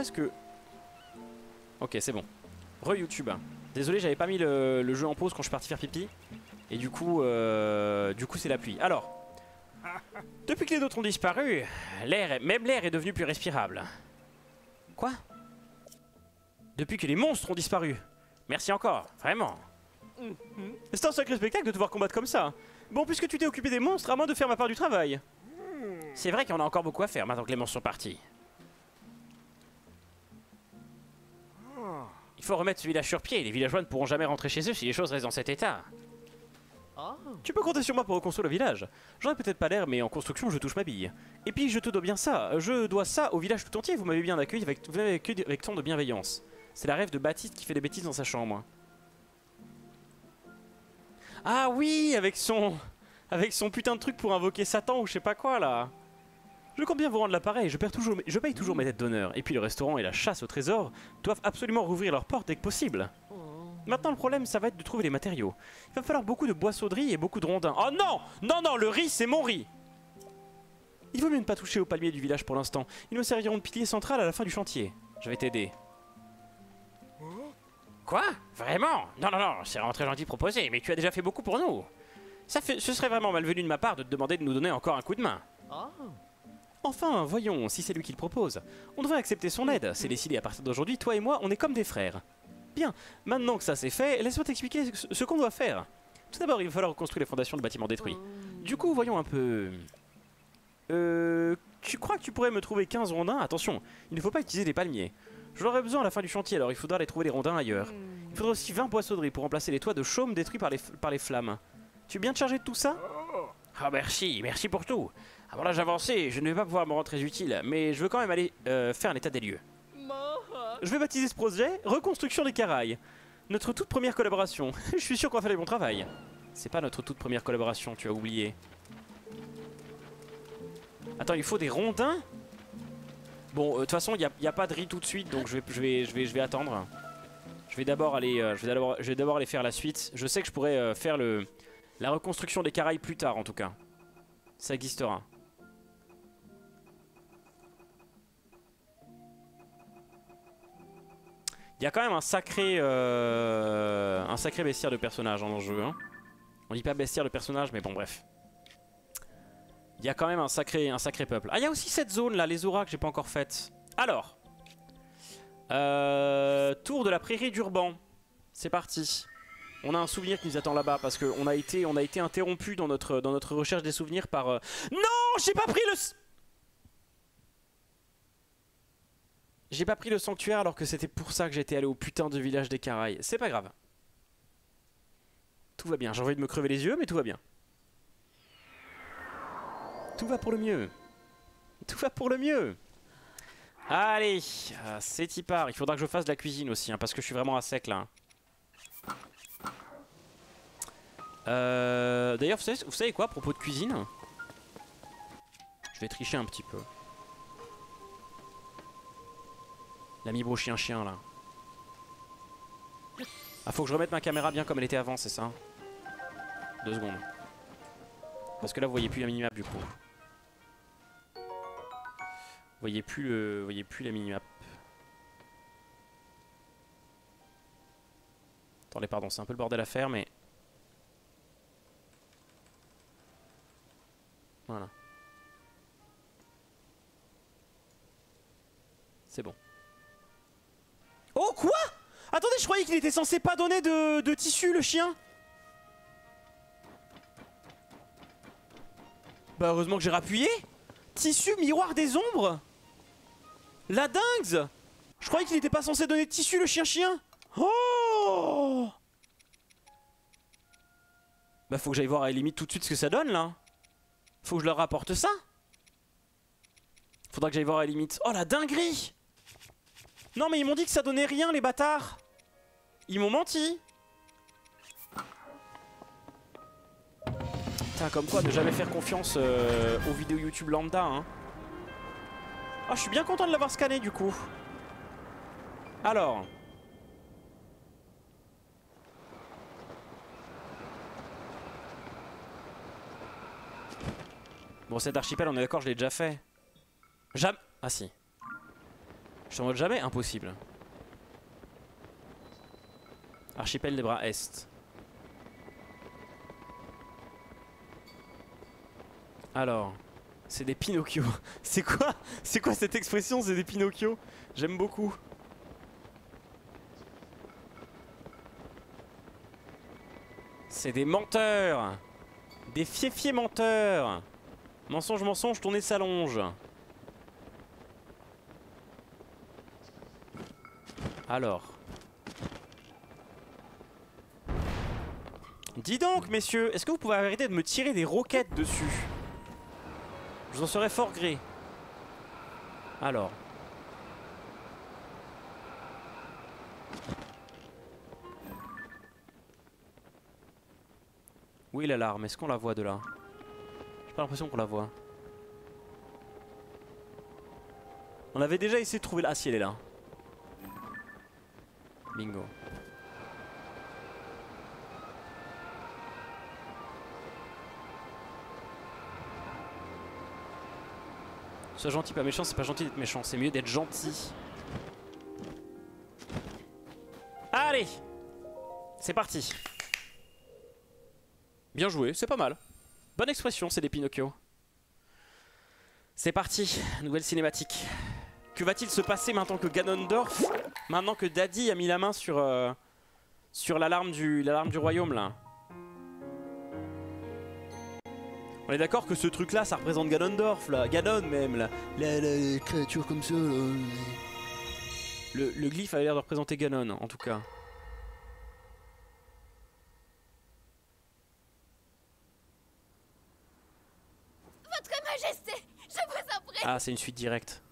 pourquoi est-ce que... Ok, c'est bon. Re-YouTube. Désolé, j'avais pas mis le, le jeu en pause quand je suis parti faire pipi. Et du coup, euh, du coup c'est la pluie. Alors, depuis que les autres ont disparu, l'air, même l'air est devenu plus respirable. Quoi? Depuis que les monstres ont disparu. Merci encore, vraiment. C'est un sacré spectacle de te voir combattre comme ça. Bon, puisque tu t'es occupé des monstres, à moins de faire ma part du travail. C'est vrai qu'on a encore beaucoup à faire maintenant que les monstres sont partis. Il faut remettre ce village sur pied. Les villageois ne pourront jamais rentrer chez eux si les choses restent dans cet état. Tu peux compter sur moi pour reconstruire le village. J'aurais peut-être pas l'air, mais en construction, je touche ma bille. Et puis, je te dois bien ça. Je dois ça au village tout entier. Vous m'avez bien accueilli avec, vous m'avez accueilli avec tant de bienveillance. C'est la rêve de Baptiste qui fait des bêtises dans sa chambre. Ah oui, avec son... Avec son putain de truc pour invoquer Satan ou je sais pas quoi, là. Je compte bien vous rendre l'appareil, je, perds je paye toujours mes têtes d'honneur. Et puis le restaurant et la chasse au trésor doivent absolument rouvrir leurs portes dès que possible. Maintenant, le problème, ça va être de trouver les matériaux. Il va falloir beaucoup de boissauderie et beaucoup de rondins. Oh non Non, non, le riz, c'est mon riz Il vaut mieux ne pas toucher aux palmiers du village pour l'instant. Ils me serviront de pilier central à la fin du chantier. Je vais t'aider. Quoi? Vraiment? Non, non, non, c'est vraiment très gentil de proposer, mais tu as déjà fait beaucoup pour nous. Ça ce serait vraiment malvenu de ma part de te demander de nous donner encore un coup de main. Enfin, voyons, si c'est lui qui le propose. On devrait accepter son aide. C'est décidé à partir d'aujourd'hui, toi et moi, on est comme des frères. Bien, maintenant que ça c'est fait, laisse-moi t'expliquer ce qu'on doit faire. Tout d'abord, il va falloir reconstruire les fondations du bâtiment détruit. Du coup, voyons un peu... Euh... Tu crois que tu pourrais me trouver 15 rondins? Attention, il ne faut pas utiliser des palmiers. Je l'aurai besoin à la fin du chantier, alors il faudra les trouver les rondins ailleurs. Il faudra aussi 20 boissonneries pour remplacer les toits de chaume détruits par les, f- par les flammes. Tu es bien chargé de tout ça? Ah merci, merci pour tout. Avant l'âge avancé, je ne vais pas pouvoir me rendre très utile, mais je veux quand même aller euh, faire un état des lieux. Je vais baptiser ce projet Reconstruction des Caraïbes. Notre toute première collaboration. je suis sûr qu'on va faire du bon travail. C'est pas notre toute première collaboration, tu as oublié. Attends, il faut des rondins? Bon, euh, de toute façon, il n'y a, pas de riz tout de suite, donc je vais, je vais, je vais, je vais attendre. Je vais d'abord aller, euh, je vais d'abord, je vais d'abord aller faire la suite. Je sais que je pourrais euh, faire le, la reconstruction des Caraïbes plus tard, en tout cas. Ça existera. Il y a quand même un sacré, euh, un sacré bestiaire de personnage en jeu. Hein. On dit pas bestiaire de personnage, mais bon, bref. Il y a quand même un sacré, un sacré peuple. Ah, il y a aussi cette zone là, les auras que j'ai pas encore faites. Alors, euh, tour de la prairie d'Urban. C'est parti. On a un souvenir qui nous attend là-bas parce qu'on a été, on a été interrompu dans notre, dans notre recherche des souvenirs par. euh, Non, j'ai pas pris le. J'ai pas pris le sanctuaire alors que c'était pour ça que j'étais allé au putain de village des Caraïbes. C'est pas grave. Tout va bien. J'ai envie de me crever les yeux, mais tout va bien. Tout va pour le mieux. Tout va pour le mieux. Allez, euh, c'est y part. Il faudra que je fasse de la cuisine aussi, hein, parce que je suis vraiment à sec là. Euh, D'ailleurs, vous savez, vous savez quoi à propos de cuisine? Je vais tricher un petit peu. L'ami beau chien chien là. Ah, faut que je remette ma caméra bien comme elle était avant, c'est ça Deux secondes. Parce que là, vous voyez plus la minimap du coup. Vous voyez plus le, vous voyez plus la minimap. Attendez, pardon, c'est un peu le bordel à faire, mais. Voilà. C'est bon. Oh quoi? Attendez, je croyais qu'il était censé pas donner de, tissu, le chien. Bah heureusement que j'ai rappuyé. Tissu miroir des ombres La dingue Je croyais qu'il était pas censé donner de tissu, le chien-chien. Oh Bah faut que j'aille voir à la limite tout de suite ce que ça donne là. Faut que je leur rapporte ça. Faudra que j'aille voir à la limite. Oh la dinguerie Non mais ils m'ont dit que ça donnait rien les bâtards. Ils m'ont menti. Putain comme quoi ne jamais faire confiance euh, aux vidéos YouTube lambda hein. Ah je suis bien content de l'avoir scanné du coup. Alors. Bon cet archipel on est d'accord je l'ai déjà fait. Jamais... Ah si. Je suis en mode jamais impossible. Archipel des bras Est. Alors, c'est des Pinocchio. C'est quoi? C'est quoi cette expression? C'est des Pinocchio? J'aime beaucoup. C'est des menteurs Des fieffiers menteurs Mensonge, mensonge, ton nez s'allonge. Alors. Dis donc, messieurs, est-ce que vous pouvez arrêter de me tirer des roquettes dessus? Je vous en serais fort gré. Alors. Où est l'alarme? Est-ce qu'on la voit de là? J'ai pas l'impression qu'on la voit. On avait déjà essayé de trouver la... Ah si, elle est là. Sois gentil, pas méchant, c'est pas gentil d'être méchant, c'est mieux d'être gentil. Allez C'est parti Bien joué, c'est pas mal. Bonne expression, c'est des Pinocchio. C'est parti, nouvelle cinématique. Que va-t-il se passer maintenant que Ganondorf, maintenant que Daddy a mis la main sur, euh, sur l'alarme du, du royaume là On est d'accord que ce truc là, ça représente Ganondorf là, Ganon même là. La, créature comme ça là. Le, le glyphe a l'air de représenter Ganon en tout cas. Ah, c'est une suite directe.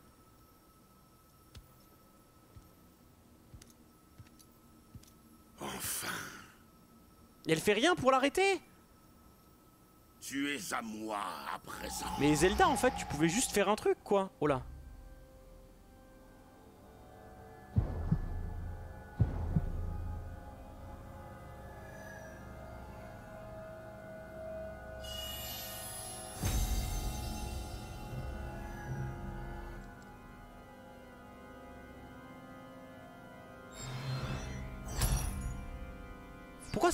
Et elle fait rien pour l'arrêter Tu es à moi à présent. Mais Zelda, en fait, tu pouvais juste faire un truc, quoi. Oh là.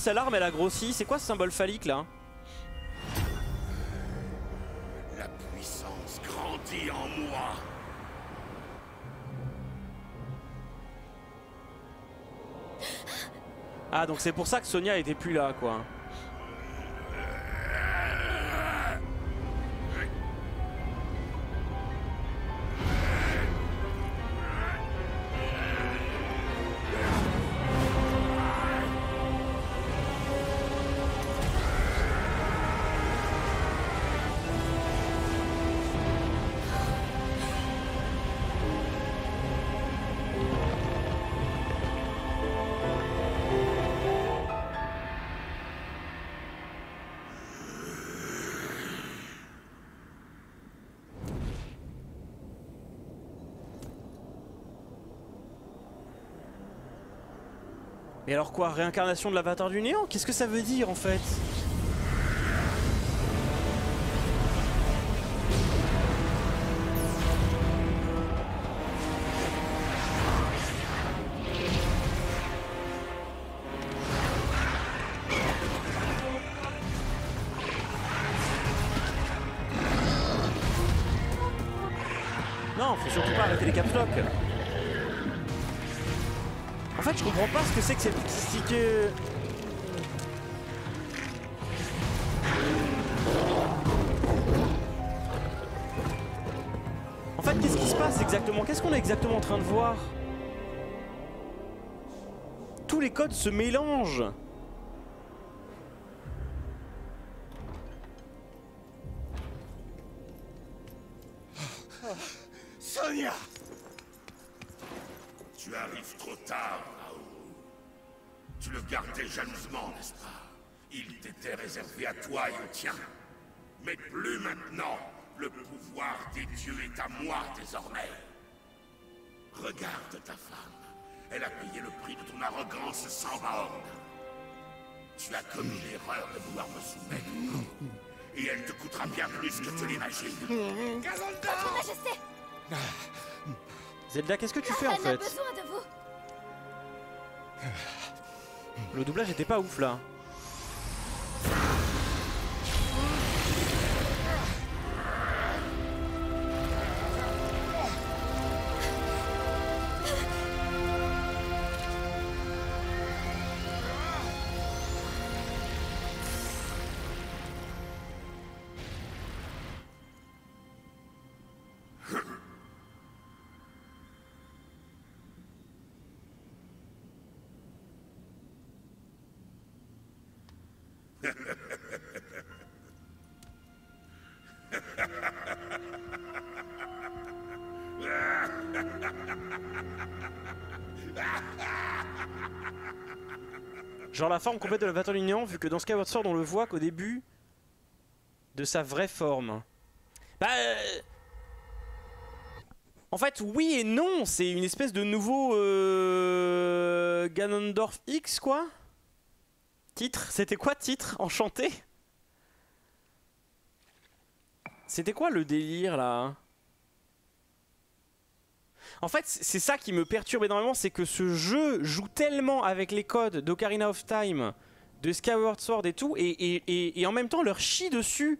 Sa larme elle a grossi C'est quoi ce symbole phallique là? La puissance grandit en moi. Ah donc c'est pour ça que Sonia était plus là quoi. Alors quoi Réincarnation de l'avatar du néant Qu'est-ce que ça veut dire en fait? Codes se mélangent Sonia Tu arrives trop tard. Tu le gardais jalousement, n'est-ce pas? Il t'était réservé à toi et au tien. Mais plus maintenant. Le pouvoir des dieux est à moi désormais. Regarde ta femme. Elle a payé le prix de ton arrogance sans borne. Tu as commis l'erreur de vouloir me soumettre. Et elle te coûtera bien plus que tu l'imagines. Votre Majesté Zelda, qu'est-ce que tu fais en fait? Le doublage était pas ouf là. La forme complète de la Battle vu que dans Skyward Sword on le voit qu'au début de sa vraie forme. Bah... Euh, en fait, oui et non, c'est une espèce de nouveau euh... Ganondorf X, quoi. Titre C'était quoi titre Enchanté? C'était quoi le délire, là? En fait, c'est ça qui me perturbe énormément, c'est que ce jeu joue tellement avec les codes d'Ocarina of Time, de Skyward Sword et tout, et, en même temps leur chie dessus.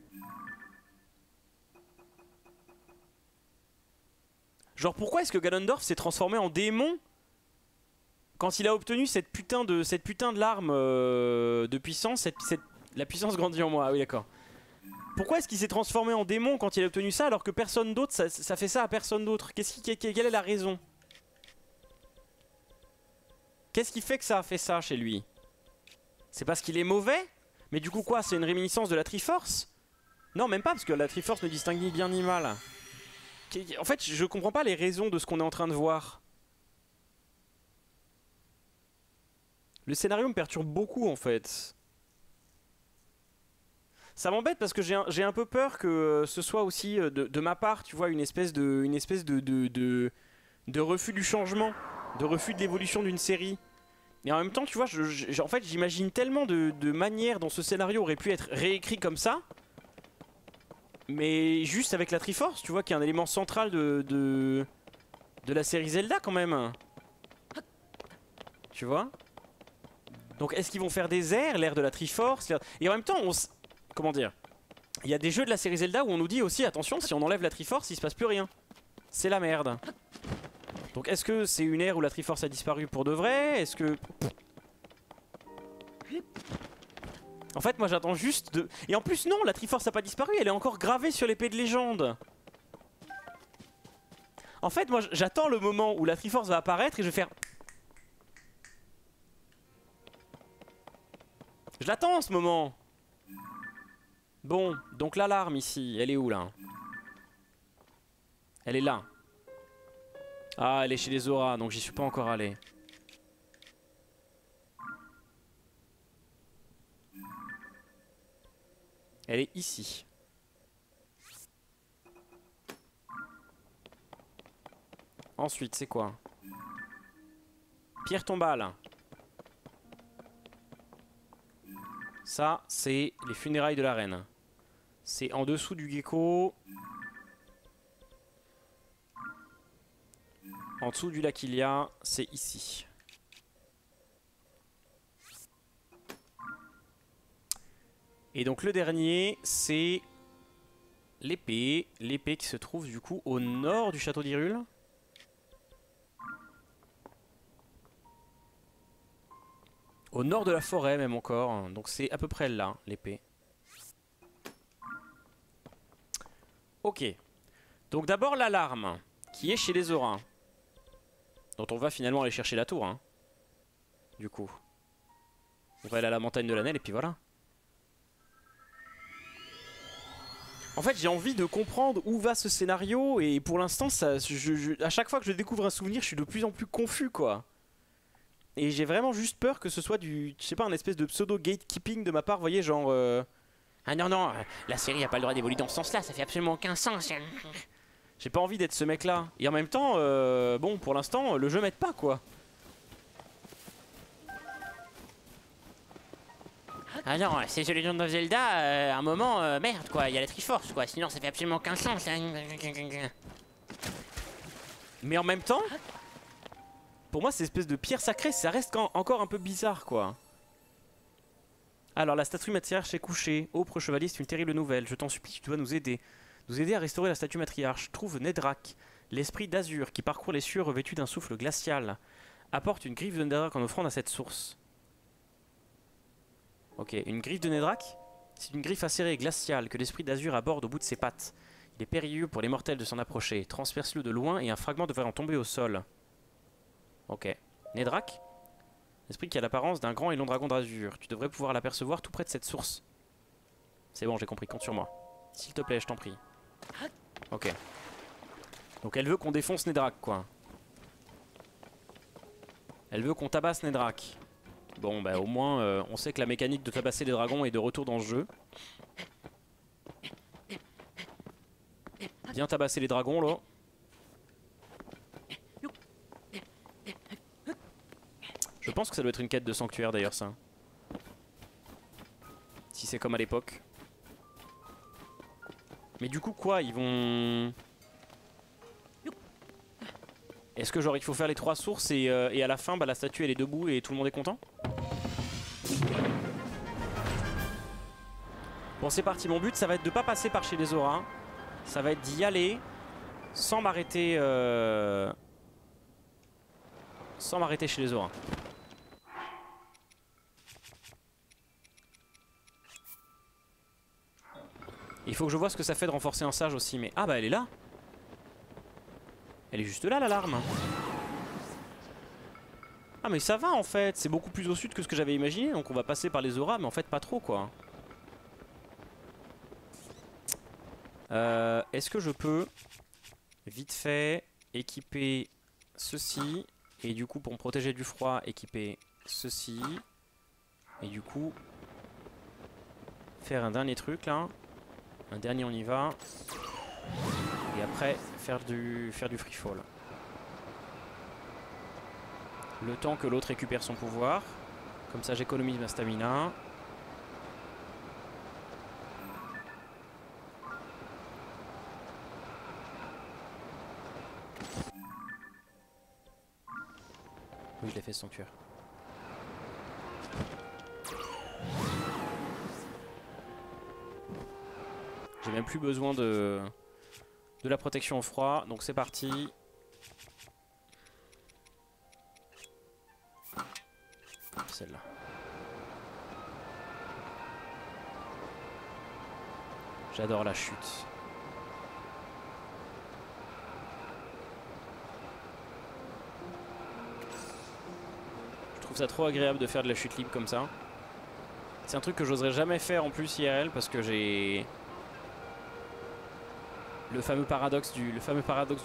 Genre pourquoi est-ce que Ganondorf s'est transformé en démon quand il a obtenu cette putain de cette putain de larme euh, de puissance, la puissance grandit en moi? Ah oui d'accord. Pourquoi est-ce qu'il s'est transformé en démon quand il a obtenu ça alors que personne d'autre, ça, fait ça à personne d'autre? Quelle est la raison? Qu'est-ce qui fait que ça a fait ça chez lui? C'est parce qu'il est mauvais? Mais du coup quoi C'est une réminiscence de la Triforce? Non même pas parce que la Triforce ne distingue ni bien ni mal. En fait je comprends pas les raisons de ce qu'on est en train de voir. Le scénario me perturbe beaucoup en fait. Ça m'embête parce que j'ai un, peu peur que euh, ce soit aussi euh, de, ma part, tu vois, une espèce de, refus du changement, de refus de l'évolution d'une série. Et en même temps, tu vois, en fait, j'imagine tellement de, manières dont ce scénario aurait pu être réécrit comme ça. Mais juste avec la Triforce, tu vois, qui est un élément central de la série Zelda quand même. Tu vois? Donc est-ce qu'ils vont faire des airs, l'air de la Triforce? Et en même temps, on, comment dire? Il y a des jeux de la série Zelda où on nous dit aussi attention, si on enlève la Triforce, il se passe plus rien. C'est la merde. Donc est-ce que c'est une ère où la Triforce a disparu pour de vrai? Est-ce que... En fait moi j'attends juste de... Et en plus non, la Triforce a pas disparu, elle est encore gravée sur l'épée de légende. En fait moi j'attends le moment où la Triforce va apparaître et je vais faire... Je l'attends en ce moment Bon, donc l'alarme ici, elle est où là Elle est là. Ah, elle est chez les auras, donc j'y suis pas encore allé. Elle est ici. Ensuite, c'est quoi? Pierre tombale. Ça, c'est les funérailles de la reine. C'est en dessous du gecko. En dessous du lac Ilia, c'est ici. Et donc le dernier, c'est l'épée. L'épée qui se trouve du coup au nord du château d'Irule. Au nord de la forêt même encore. Donc c'est à peu près là, l'épée. Ok. Donc d'abord l'alarme, qui est chez les Orins. Dont on va finalement aller chercher la tour. Hein. Du coup. On va aller à la montagne de l'Anel et puis voilà. En fait, j'ai envie de comprendre où va ce scénario et pour l'instant, à chaque fois que je découvre un souvenir, je suis de plus en plus confus, quoi. Et j'ai vraiment juste peur que ce soit du, je sais pas, un espèce de pseudo gatekeeping de ma part, vous voyez, genre. Euh, ah non, non, euh, la série a pas le droit d'évoluer dans ce sens-là, ça fait absolument aucun sens. J'ai pas envie d'être ce mec-là. Et en même temps, euh, bon, pour l'instant, le jeu m'aide pas, quoi. Ah non, c'est The Legend of Zelda, euh, à un moment, merde, quoi, il y a la Triforce, quoi, sinon ça fait absolument aucun sens. Mais en même temps, pour moi, cette espèce de pierre sacrée, ça reste encore un peu bizarre, quoi. Alors, la statue matriarche est couchée. Ô oh, chevalier, une terrible nouvelle. Je t'en supplie, tu dois nous aider. Nous aider à restaurer la statue matriarche. Trouve Nedrak, l'esprit d'azur qui parcourt les cieux revêtu d'un souffle glacial. Apporte une griffe de Nedrak en offrande à cette source. Ok, une griffe de Nedrak? C'est une griffe acérée et glaciale que l'esprit d'azur aborde au bout de ses pattes. Il est périlleux pour les mortels de s'en approcher. Transperce-le de loin et un fragment devrait en tomber au sol. Ok. Nedrak? Esprit qui a l'apparence d'un grand et long dragon d'azur. Tu devrais pouvoir l'apercevoir tout près de cette source. C'est bon, j'ai compris, compte sur moi. S'il te plaît, je t'en prie. Ok. Donc elle veut qu'on défonce Nedrak, quoi. Elle veut qu'on tabasse Nedrak. Bon, bah au moins, euh, on sait que la mécanique de tabasser les dragons est de retour dans le jeu. Viens tabasser les dragons, là. Je pense que ça doit être une quête de sanctuaire d'ailleurs ça. Si c'est comme à l'époque. Mais du coup quoi Ils vont... Est-ce que genre il faut faire les trois sources et, euh, à la fin bah, la statue elle est debout et tout le monde est content? Bon c'est parti, mon but ça va être de pas passer par chez les auras. Ça va être d'y aller sans m'arrêter... Euh... Sans m'arrêter chez les auras. Il faut que je vois ce que ça fait de renforcer un sage aussi. Mais ah bah elle est là. Elle est juste là l'alarme. Ah mais ça va en fait. C'est beaucoup plus au sud que ce que j'avais imaginé. Donc on va passer par les auras. Mais en fait pas trop quoi. Euh, Est-ce que je peux vite fait équiper ceci. Et du coup pour me protéger du froid équiper ceci. Et du coup faire un dernier truc là. Un dernier, on y va. Et après, faire du, faire du free fall. Le temps que l'autre récupère son pouvoir. Comme ça, j'économise ma stamina. Oui, je l'ai fait son même plus besoin de, de la protection au froid. Donc c'est parti. Celle-là. J'adore la chute. Je trouve ça trop agréable de faire de la chute libre comme ça. C'est un truc que j'oserais jamais faire en plus IRL parce que j'ai le fameux paradoxe du,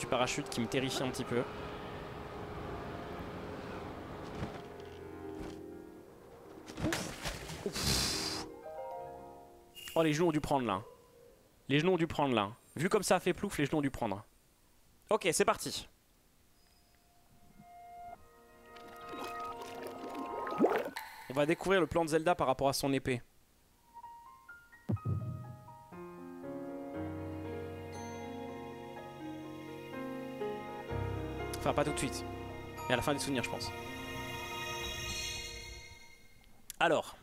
parachute qui me terrifie un petit peu. Oh les genoux ont dû prendre là. Les genoux ont dû prendre là. Vu comme ça a fait plouf, les genoux ont dû prendre. Ok, c'est parti. On va découvrir le plan de Zelda par rapport à son épée. Enfin, pas tout de suite. Mais à la fin des souvenirs, je pense. Alors.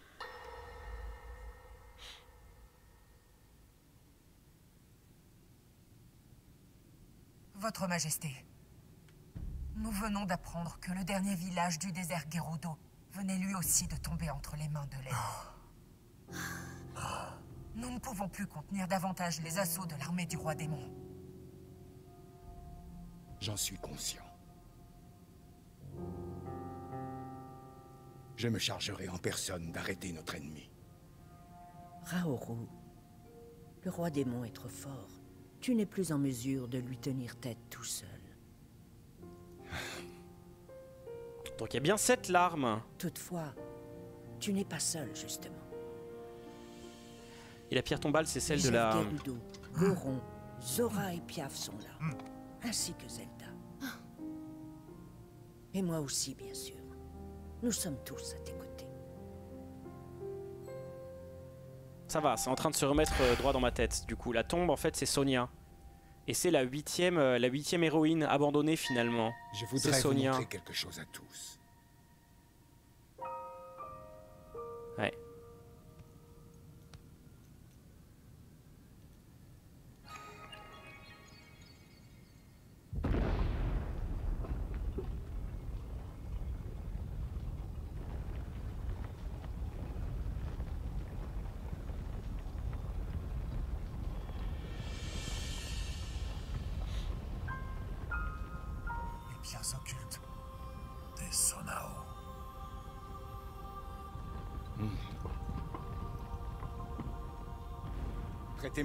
Votre Majesté, nous venons d'apprendre que le dernier village du désert Gerudo venait lui aussi de tomber entre les mains de l'ennemi. Nous ne pouvons plus contenir davantage les assauts de l'armée du roi démon. J'en suis conscient. Je me chargerai en personne d'arrêter notre ennemi. Raoru, le roi démon est trop fort. Tu n'es plus en mesure de lui tenir tête tout seul. Donc il y a bien sept larmes. Toutefois, tu n'es pas seul, justement. Et la pierre tombale, c'est celle de la... Gerudo, Goron, Zora et Piaf sont là. Hmm. Ainsi que Zelda. Et moi aussi, bien sûr. Nous sommes tous à tes côtés. Ça va, c'est en train de se remettre euh, droit dans ma tête. Du coup, la tombe, en fait, c'est Sonia. Et c'est la huitième, euh, la huitième héroïne abandonnée finalement. Je C'est voudrais vous Sonia. montrer quelque chose à tous.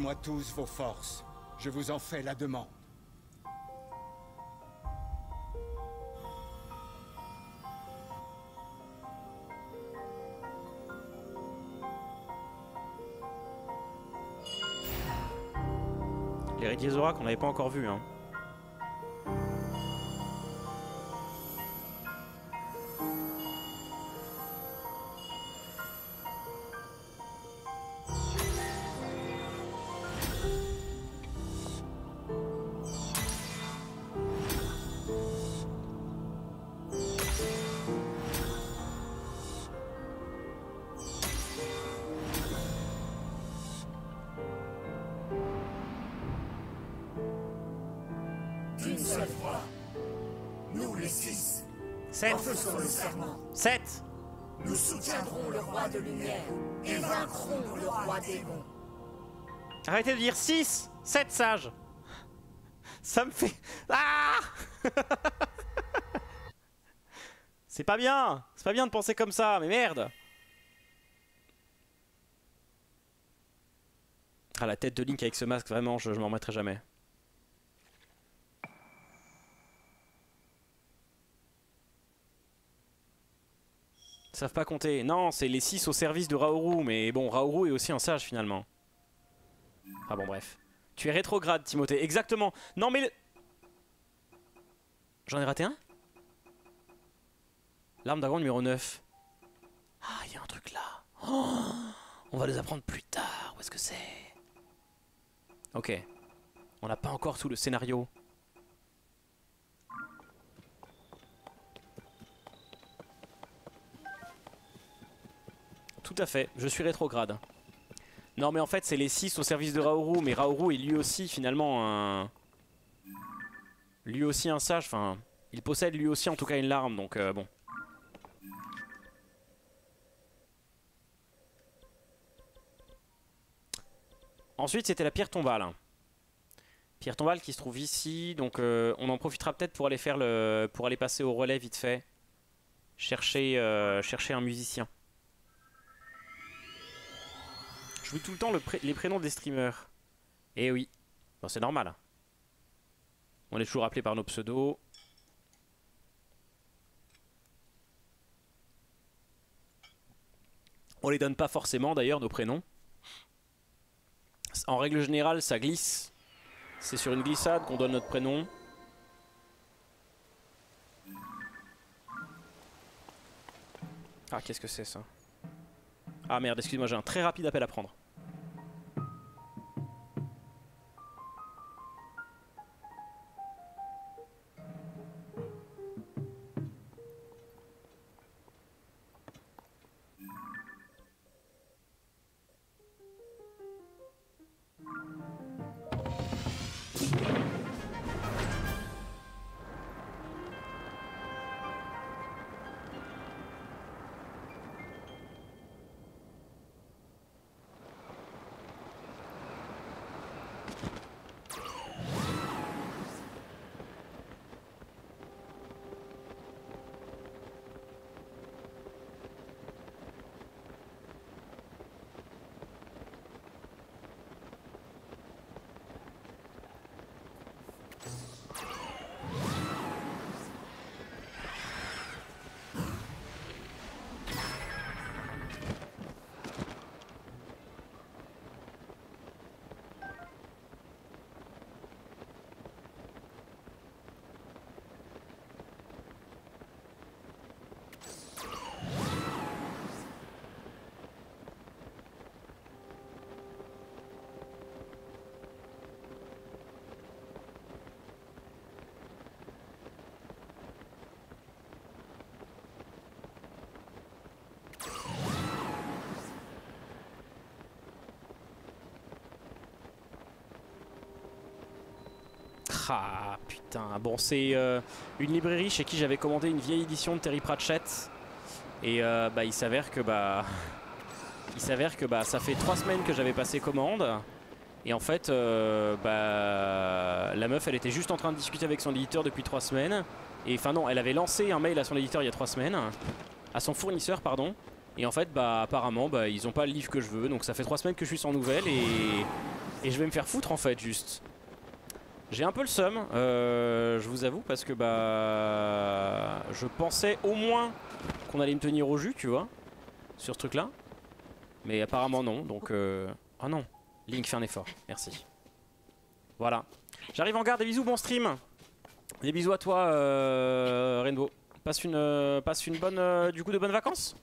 Prêtez-moi tous vos forces. Je vous en fais la demande. Les Zora qu'on n'avait pas encore vu. Hein. 7 faisons le serment. 7 Nous soutiendrons le roi de lumière et vaincrons le roi démon. Arrêtez de dire 6 7 sages Ça me fait... Ah C'est pas bien C'est pas bien de penser comme ça, mais merde Ah la tête de Link avec ce masque, vraiment, je, je m'en remettrai jamais. Savent pas compter. Non, c'est les 6 au service de Raoru, mais bon, Raoru est aussi un sage finalement. Ah bon, bref. Tu es rétrograde, Timothée. Exactement. Non, mais. J'en ai raté un? L'arme dragon numéro 9. Ah, il y a un truc là. Oh, on va les apprendre plus tard. Où est-ce que c'est? Ok. On n'a pas encore tout le scénario. Tout à fait, je suis rétrograde. Non mais en fait c'est les 6 au service de Raoru, mais Raoru est lui aussi finalement un... Lui aussi un sage, enfin... Il possède lui aussi en tout cas une larme, donc euh, bon. Ensuite c'était la pierre tombale. Pierre tombale qui se trouve ici, donc euh, on en profitera peut-être pour aller faire le... pour aller passer au relais vite fait. Chercher, euh, chercher un musicien. Tout le temps les prénoms des streamers. Eh oui. C'est normal. On est toujours appelé par nos pseudos. On les donne pas forcément d'ailleurs nos prénoms. En règle générale, ça glisse. C'est sur une glissade qu'on donne notre prénom. Ah, qu'est-ce que c'est ça? Ah merde, excuse-moi, j'ai un très rapide appel à prendre. Putain, bon c'est euh, une librairie chez qui j'avais commandé une vieille édition de Terry Pratchett. Et euh, bah il s'avère que bah il s'avère que bah ça fait trois semaines que j'avais passé commande. Et en fait euh, bah la meuf elle était juste en train de discuter avec son éditeur depuis trois semaines. Et enfin non elle avait lancé un mail à son éditeur il y a trois semaines à son fournisseur pardon. Et en fait bah apparemment bah ils ont pas le livre que je veux. Donc ça fait trois semaines que je suis sans nouvelles et et je vais me faire foutre en fait juste j'ai un peu le seum, euh, je vous avoue, parce que bah je pensais au moins qu'on allait me tenir au jus, tu vois, sur ce truc-là. Mais apparemment non, donc euh... oh non, Link fait un effort, merci. Voilà, j'arrive en garde, des bisous, bon stream. Des bisous à toi, euh, Rainbow. Passe une, euh, passe une bonne, euh, du coup, de bonnes vacances?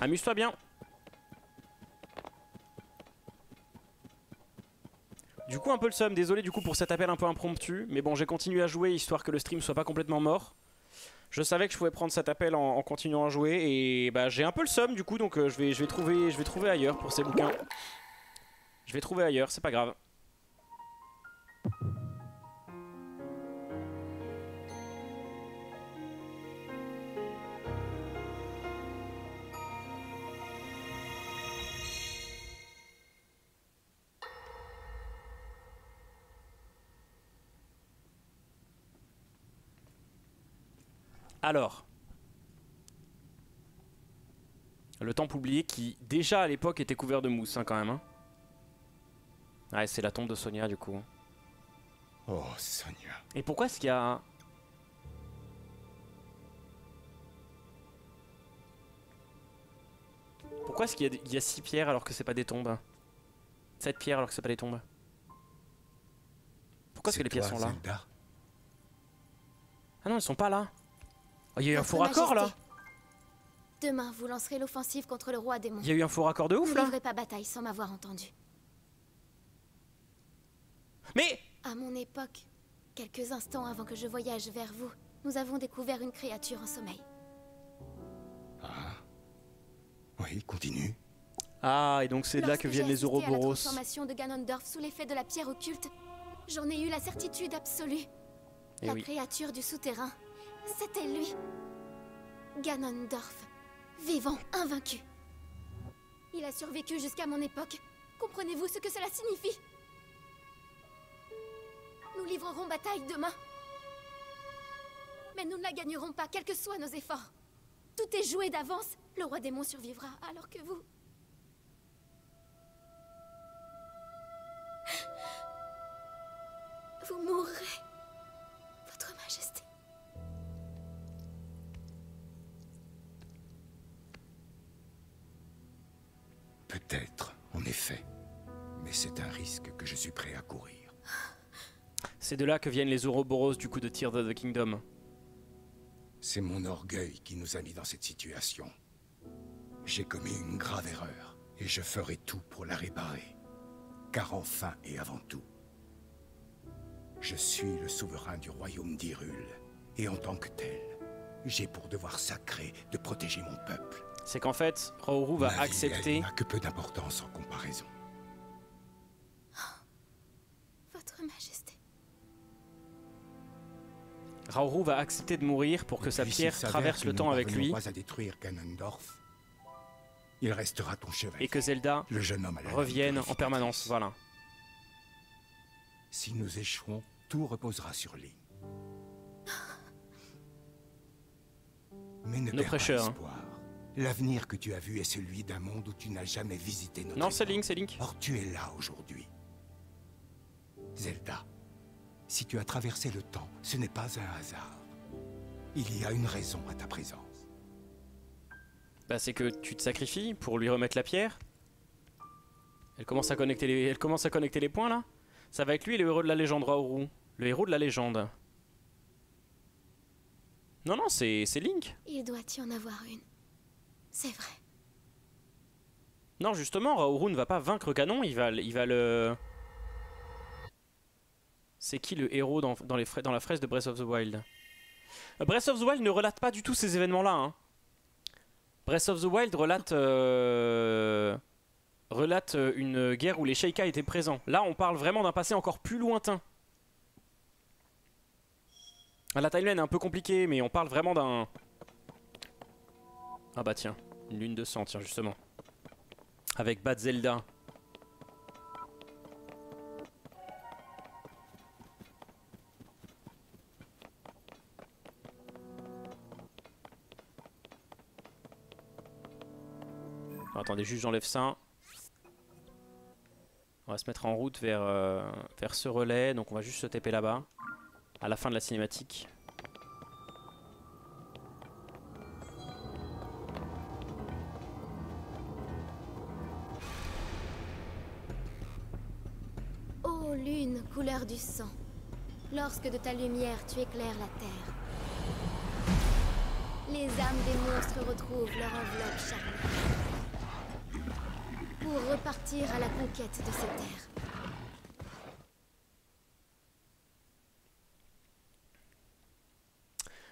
Amuse-toi bien. Du coup un peu le seum, désolé du coup pour cet appel un peu impromptu, mais bon j'ai continué à jouer histoire que le stream soit pas complètement mort. Je savais que je pouvais prendre cet appel en, continuant à jouer et bah j'ai un peu le seum du coup donc euh, je, vais, je, vais trouver, je vais trouver ailleurs pour ces bouquins. Je vais trouver ailleurs, c'est pas grave. Alors, le temple oublié qui déjà à l'époque était couvert de mousse hein, quand même. Hein. Ouais, c'est la tombe de Sonia du coup. Oh, Sonia. Et pourquoi est-ce qu'il y a... Pourquoi est-ce qu'il y, a- il y a 6 pierres alors que c'est pas des tombes 7 pierres alors que c'est pas des tombes? Pourquoi est-ce que les pierres sont là? Zelda Ah non, elles sont pas là Il y a eu un faux raccord là Demain, vous lancerez l'offensive contre le roi démon. Il y a eu un faux raccord de Vous ouf ne là livrez pas bataille sans m'avoir entendu. Mais À mon époque, quelques instants avant que je voyage vers vous, nous avons découvert une créature en sommeil. Oui, continue. Ah, et donc c'est de là que viennent les la Ouroboros. transformation de Ganondorf sous l'effet de la pierre occulte, j'en ai eu la certitude absolue. Eh la oui. créature du souterrain, c'était lui. Ganondorf, vivant, invaincu. Il a survécu jusqu'à mon époque. Comprenez-vous ce que cela signifie? Nous livrerons bataille demain. Mais nous ne la gagnerons pas, quels que soient nos efforts. Tout est joué d'avance. Le roi démon survivra, alors que vous... Vous mourrez, Peut-être, en effet. Mais c'est un risque que je suis prêt à courir. C'est de là que viennent les Ouroboros du coup de Tears of the Kingdom. C'est mon orgueil qui nous a mis dans cette situation. J'ai commis une grave erreur, et je ferai tout pour la réparer. Car enfin et avant tout, je suis le souverain du royaume d'Hyrule, et en tant que tel, j'ai pour devoir sacré de protéger mon peuple. C'est qu'en fait, Raoru va accepter. elle n'a que peu d'importance en comparaison. Votre Majesté. Raoru va accepter de mourir pour que sa pierre traverse que le nous temps avec lui pas à détruire Ganondorf, il restera ton chevalier. et que Zelda le jeune homme revienne en permanence. Voilà. Si nous échouons, tout reposera sur Link. Mais ne No perds pressure, pas hein. L'avenir que tu as vu est celui d'un monde où tu n'as jamais visité notre Non, c'est. Link, c'est Link. Or, tu es là aujourd'hui. Zelda, si tu as traversé le temps, ce n'est pas un hasard. Il y a une raison à ta présence. Bah, c'est que tu te sacrifies pour lui remettre la pierre. Elle commence à connecter les, elle commence à connecter les points là. Ça va être lui le héros de la légende Raoru. Le héros de la légende. Non, non, c'est c'est Link. Il doit y en avoir une. C'est vrai. Non, justement, Raoru ne va pas vaincre Ganon, il va, il va le... C'est qui le héros dans, la fraise de Breath of the Wild? Breath of the Wild ne relate pas du tout ces événements-là. hein. Breath of the Wild relate... euh, relate euh, une guerre où les Sheikah étaient présents. Là, on parle vraiment d'un passé encore plus lointain. La timeline est un peu compliquée, mais on parle vraiment d'un... Ah bah tiens, une lune de sang, tiens, justement. Avec Bad Zelda. Attendez, juste j'enlève ça. On va se mettre en route vers, euh, vers ce relais, donc on va juste se taper là-bas. À la fin de la cinématique. Couleur du sang, lorsque de ta lumière tu éclaires la terre, les âmes des monstres retrouvent leur enveloppe charnelle pour repartir à la conquête de ces terres.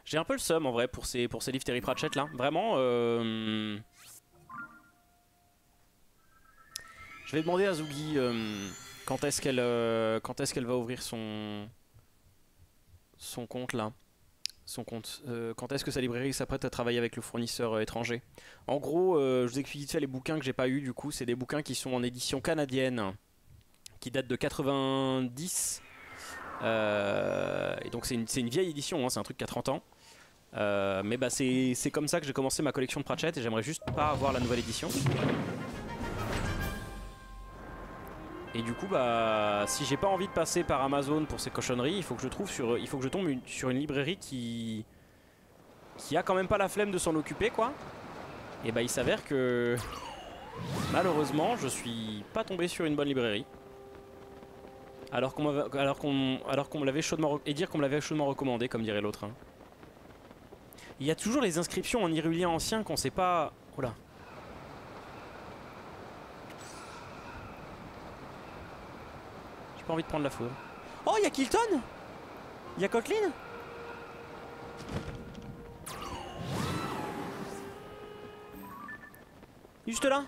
J'ai un peu le seum en vrai pour ces, pour ces livres Terry Pratchett là. Vraiment. euh, Je vais demander à Zugi euh, quand est-ce qu'elle euh, quand est-ce qu'elle va ouvrir son compte là? Son compte. Euh, quand est-ce que sa librairie s'apprête à travailler avec le fournisseur euh, étranger? En gros, je vous explique vite les bouquins que j'ai pas eu du coup. C'est des bouquins qui sont en édition canadienne, qui datent de 90. Euh, et donc c'est une, vieille édition, hein, c'est un truc qui a 30 ans. Mais bah c'est comme ça que j'ai commencé ma collection de Pratchett et j'aimerais juste pas avoir la nouvelle édition. Et du coup bah si j'ai pas envie de passer par Amazon pour ces cochonneries, il faut que je trouve sur il faut que je tombe sur une librairie qui qui a quand même pas la flemme de s'en occuper quoi. Et bah il s'avère que malheureusement je suis pas tombé sur une bonne librairie. Alors qu'on alors qu'on alors qu'on me l'avait chaudement et dire qu'on l'avait chaudement recommandé comme dirait l'autre. hein. Il y a toujours les inscriptions en irulien ancien qu'on sait pas. Oula. J'ai pas envie de prendre la foudre. Oh, il y a Kilton Il y a Coqueline Juste là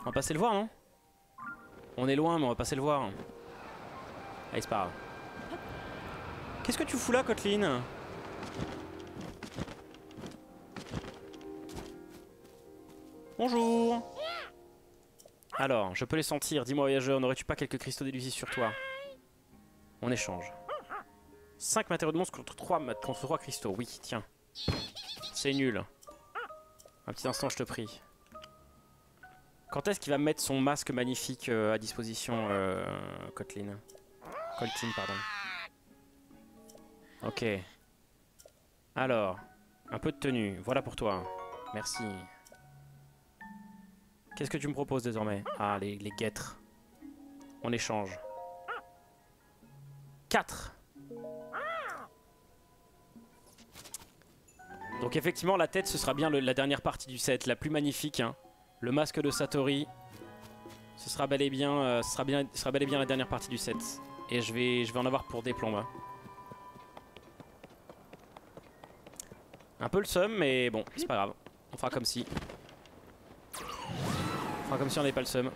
On va passer le voir, non? On est loin, mais on va passer le voir. Allez, c'est pas grave. Qu'est-ce que tu fous là, Coqueline Bonjour Alors, je peux les sentir. Dis-moi, voyageur, n'aurais-tu pas quelques cristaux d'élusis sur toi? On échange. 5 matériaux de monstre contre 3, contre 3 cristaux. Oui, tiens. C'est nul. Un petit instant, je te prie. Quand est-ce qu'il va mettre son masque magnifique euh, à disposition, euh, Kotlin? Coltine, pardon. Ok. Alors, un peu de tenue. Voilà pour toi. Merci. Qu'est-ce que tu me proposes désormais? Ah, les, guêtres. On échange. 4 Donc effectivement, la tête, ce sera bien la dernière partie du set, la plus magnifique. hein. Le masque de Satori, ce sera bel et bien, euh, sera bel bien la dernière partie du set. Et je vais, en avoir pour des hein. Un peu le seum, mais bon, c'est pas grave. On fera comme si. Comme si on n'avait pas le seum.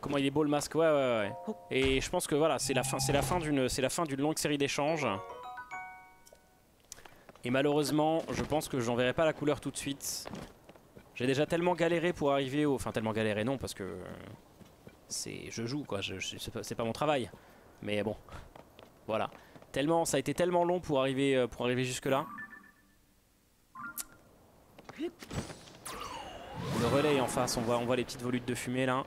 Comment il est beau le masque, ouais, ouais, ouais. Et je pense que voilà, c'est la fin, c'est la fin d'une, c'est la fin d'une longue série d'échanges. Et malheureusement, je pense que j'en verrai pas la couleur tout de suite. J'ai déjà tellement galéré pour arriver au... Enfin, tellement galéré, non, parce que... C'est... Je joue, quoi. Je, c'est pas, pas mon travail. Mais bon. Voilà. Tellement... Ça a été tellement long pour arriver, euh, pour arriver jusque-là. Le relais est en face. On voit, on voit les petites volutes de fumée, là.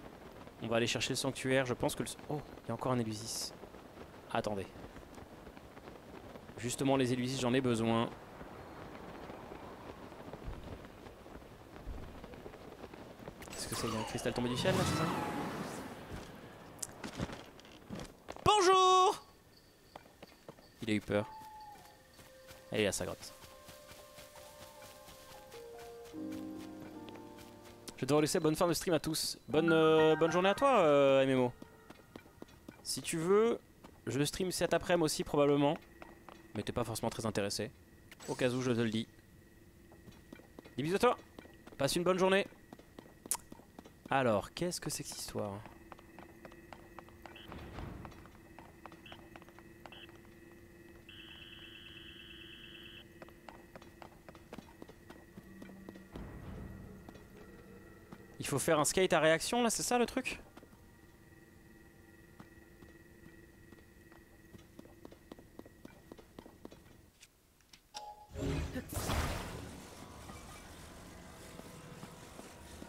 On va aller chercher le sanctuaire. Je pense que le... Oh, il y a encore un Élusis. Attendez. Justement, les Élusis, j'en ai besoin. Qu'est-ce que c'est Il y a un cristal tombé du ciel là, c'est ça? Bonjour Il a eu peur. Et il a sa grotte. Je vais devoir laisser bonne fin de stream à tous. Bonne, euh, bonne journée à toi, euh, MMO. Si tu veux, je stream cet après-midi aussi probablement. Mais t'es pas forcément très intéressé. Au cas où, je te le dis. Des bisous à toi. Passe une bonne journée. Alors, qu'est-ce que c'est que cette histoire? Il faut faire un skate à réaction là, c'est ça le truc?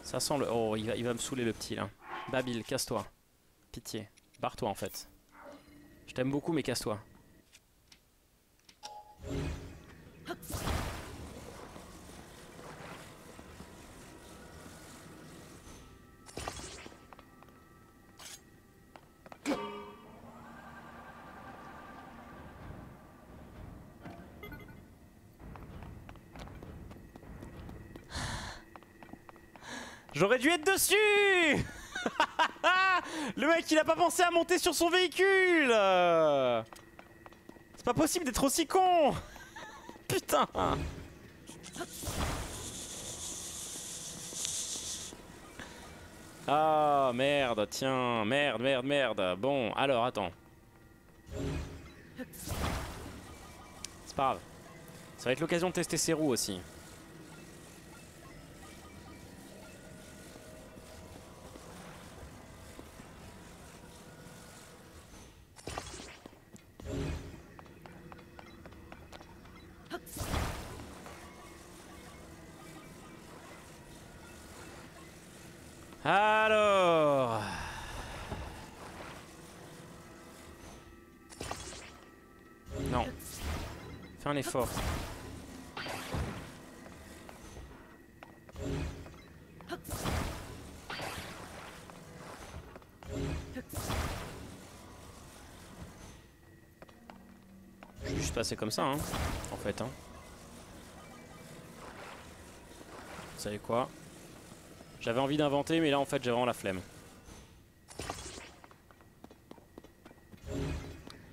Ça sent le... Oh, il va, il va me saouler le petit là. Babil, casse-toi. Pitié. Barre-toi en fait. Je t'aime beaucoup mais casse-toi. J'aurais dû être dessus Le mec il a pas pensé à monter sur son véhicule C'est pas possible d'être aussi con Putain Ah merde, tiens, merde, merde, merde. Bon, alors attends. C'est pas grave. Ça va être l'occasion de tester ses roues aussi. Un effort. Je vais juste passer comme ça, hein, en fait. Hein. Vous savez quoi? J'avais envie d'inventer, mais là, en fait, j'ai vraiment la flemme.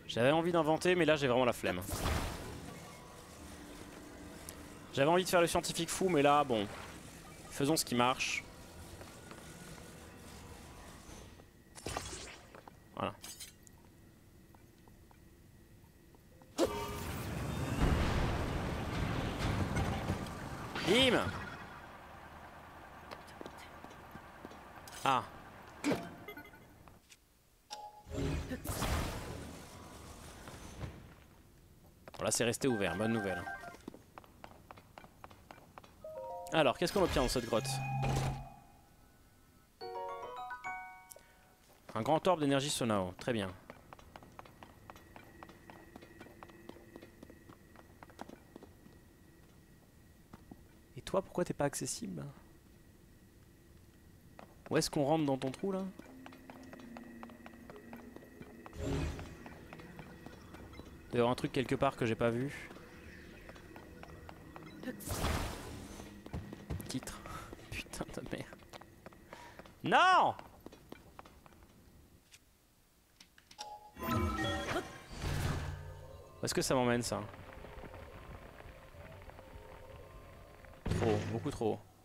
J'avais envie d'inventer, mais là, j'ai vraiment la flemme. J'avais envie de faire le scientifique fou, mais là, bon. Faisons ce qui marche. Voilà. Bim Ah. Bon, là c'est resté ouvert, bonne nouvelle. Alors, qu'est-ce qu'on obtient dans cette grotte Un grand orbe d'énergie sonao, très bien. Et toi, pourquoi t'es pas accessible? Où est-ce qu'on rentre dans ton trou là? Y avoir un truc quelque part que j'ai pas vu. Non Où est-ce que ça m'emmène ça? Trop, beaucoup trop. Ah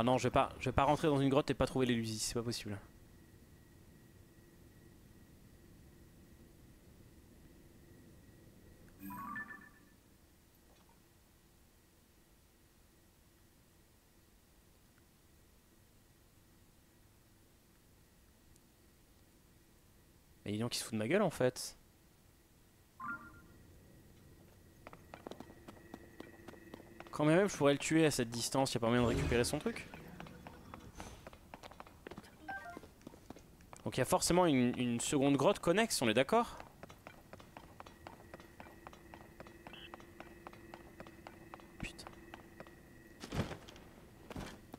Ah non, je vais pas, je vais pas rentrer dans une grotte et pas trouver les c'est pas possible. Mais dis donc, il se fout de ma gueule en fait. Quand même, je pourrais le tuer à cette distance, y a pas moyen de récupérer son truc Donc il y a forcément une, seconde grotte connexe, on est d'accord? Putain.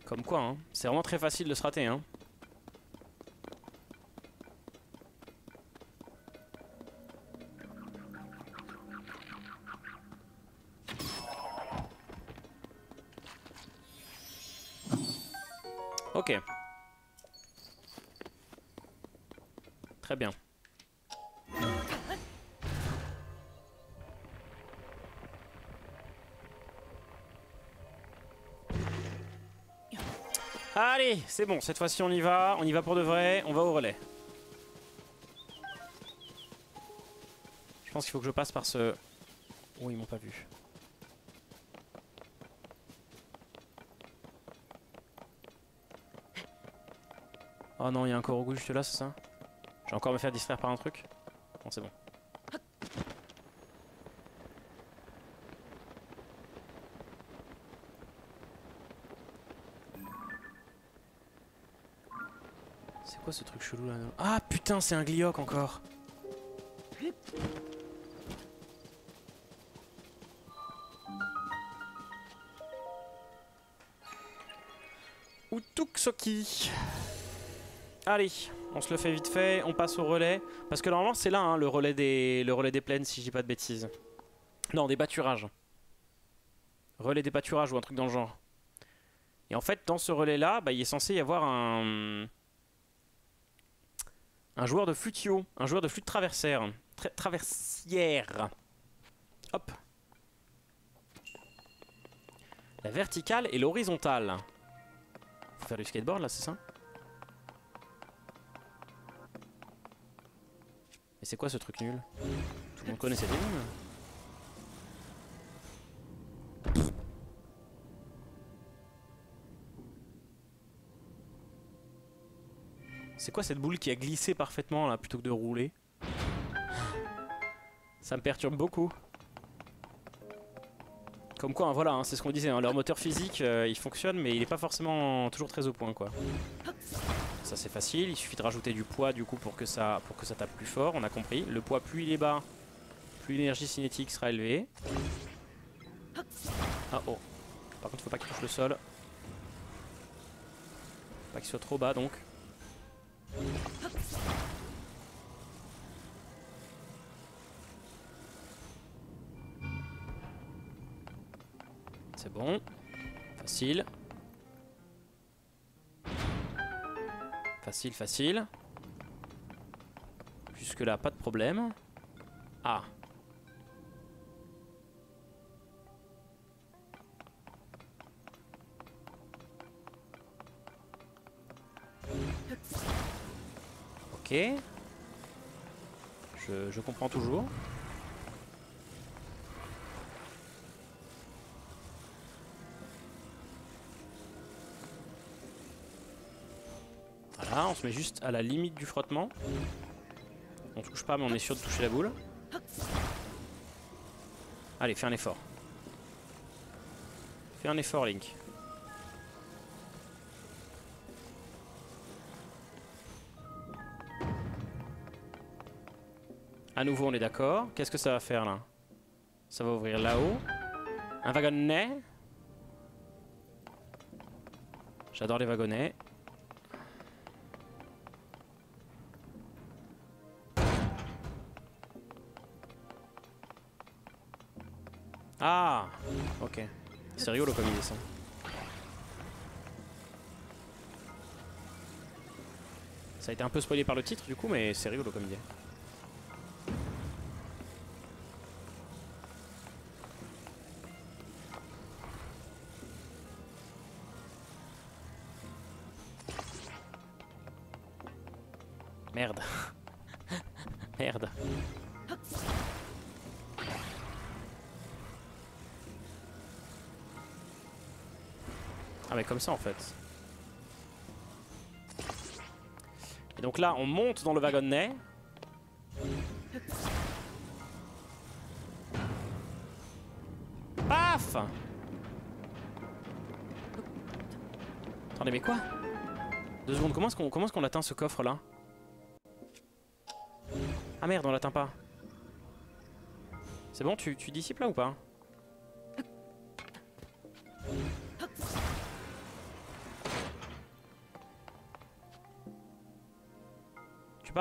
Comme quoi, hein. C'est vraiment très facile de se rater, hein. C'est bon, cette fois-ci on y va, on y va pour de vrai, on va au relais. Je pense qu'il faut que je passe par ce... Oh, ils m'ont pas vu. Oh non, il y a un Korogu juste là, c'est ça? Je vais encore me faire distraire par un truc Bon, c'est bon. Ce truc chelou là Ah putain, c'est un glioc encore Utuksoki Allez, on se le fait vite fait, on passe au relais. Parce que normalement c'est là hein, le, relais des, le relais des plaines si je dis pas de bêtises. Non, des pâturages. Relais des pâturages ou un truc dans le genre. Et en fait dans ce relais là, bah, il est censé y avoir un... Un joueur de flutio, un joueur de flûte traversaire. Tra traversière. Hop. La verticale et l'horizontale. Faut faire du skateboard là, c'est ça? Mais c'est quoi ce truc nul? Tout le monde connaît cette énigme C'est quoi cette boule qui a glissé parfaitement là plutôt que de rouler Ça me perturbe beaucoup. Comme quoi, hein, voilà, hein, c'est ce qu'on disait, hein, leur moteur physique euh, il fonctionne mais il n'est pas forcément toujours très au point quoi. Ça c'est facile, il suffit de rajouter du poids du coup pour que ça, pour que ça tape plus fort, on a compris. Le poids plus il est bas, plus l'énergie cinétique sera élevée. Ah oh, par contre faut pas qu'il touche le sol. Pas qu'il soit trop bas donc. C'est bon. Facile. Facile, facile. Jusque là, pas de problème. Ah. Je comprends toujours. Voilà, on se met juste à la limite du frottement. On touche pas mais on est sûr de toucher la boule. Allez, fais un effort. Fais un effort Link. À nouveau on est d'accord. Qu'est-ce que ça va faire là? Ça va ouvrir là-haut. Un wagonnet. J'adore les wagonnets. Ah Ok. C'est rigolo comme il descend. Ça a été un peu spoilé par le titre du coup, mais c'est rigolo comme idée. Ça en fait. Et donc là on monte dans le wagonnet. Paf Attendez mais quoi? Deux secondes, comment est-ce qu'on est qu'on atteint ce coffre là Ah merde on l'atteint pas. C'est bon tu, tu dissipes là ou pas?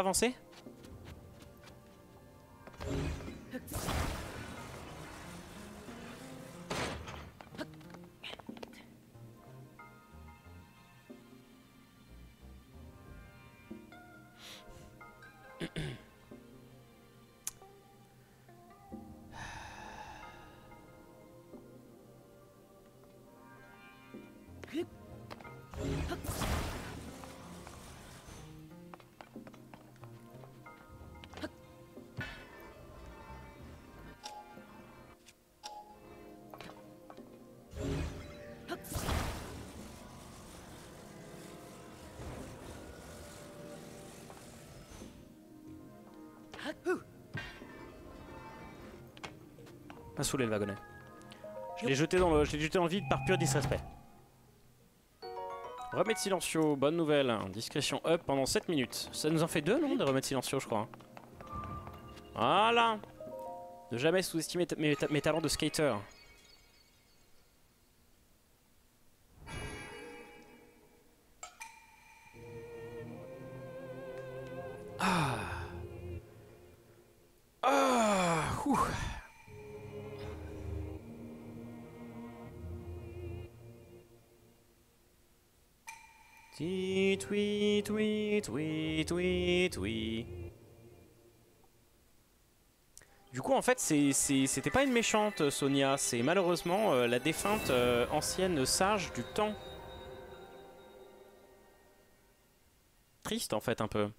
Avancer m'a saoulé le wagonnet. Je l'ai jeté, dans le, je jeté dans le vide par pur disrespect. Remède silencieux, bonne nouvelle. Discrétion up pendant 7 minutes. Ça nous en fait deux, non, de remèdes silencieux, je crois. Voilà. Ne jamais sous-estimer ta- mes, ta- mes talents de skater. C'était pas une méchante, Sonia. C'est malheureusement euh, la défunte euh, ancienne sage du temps. Triste, en fait, un peu.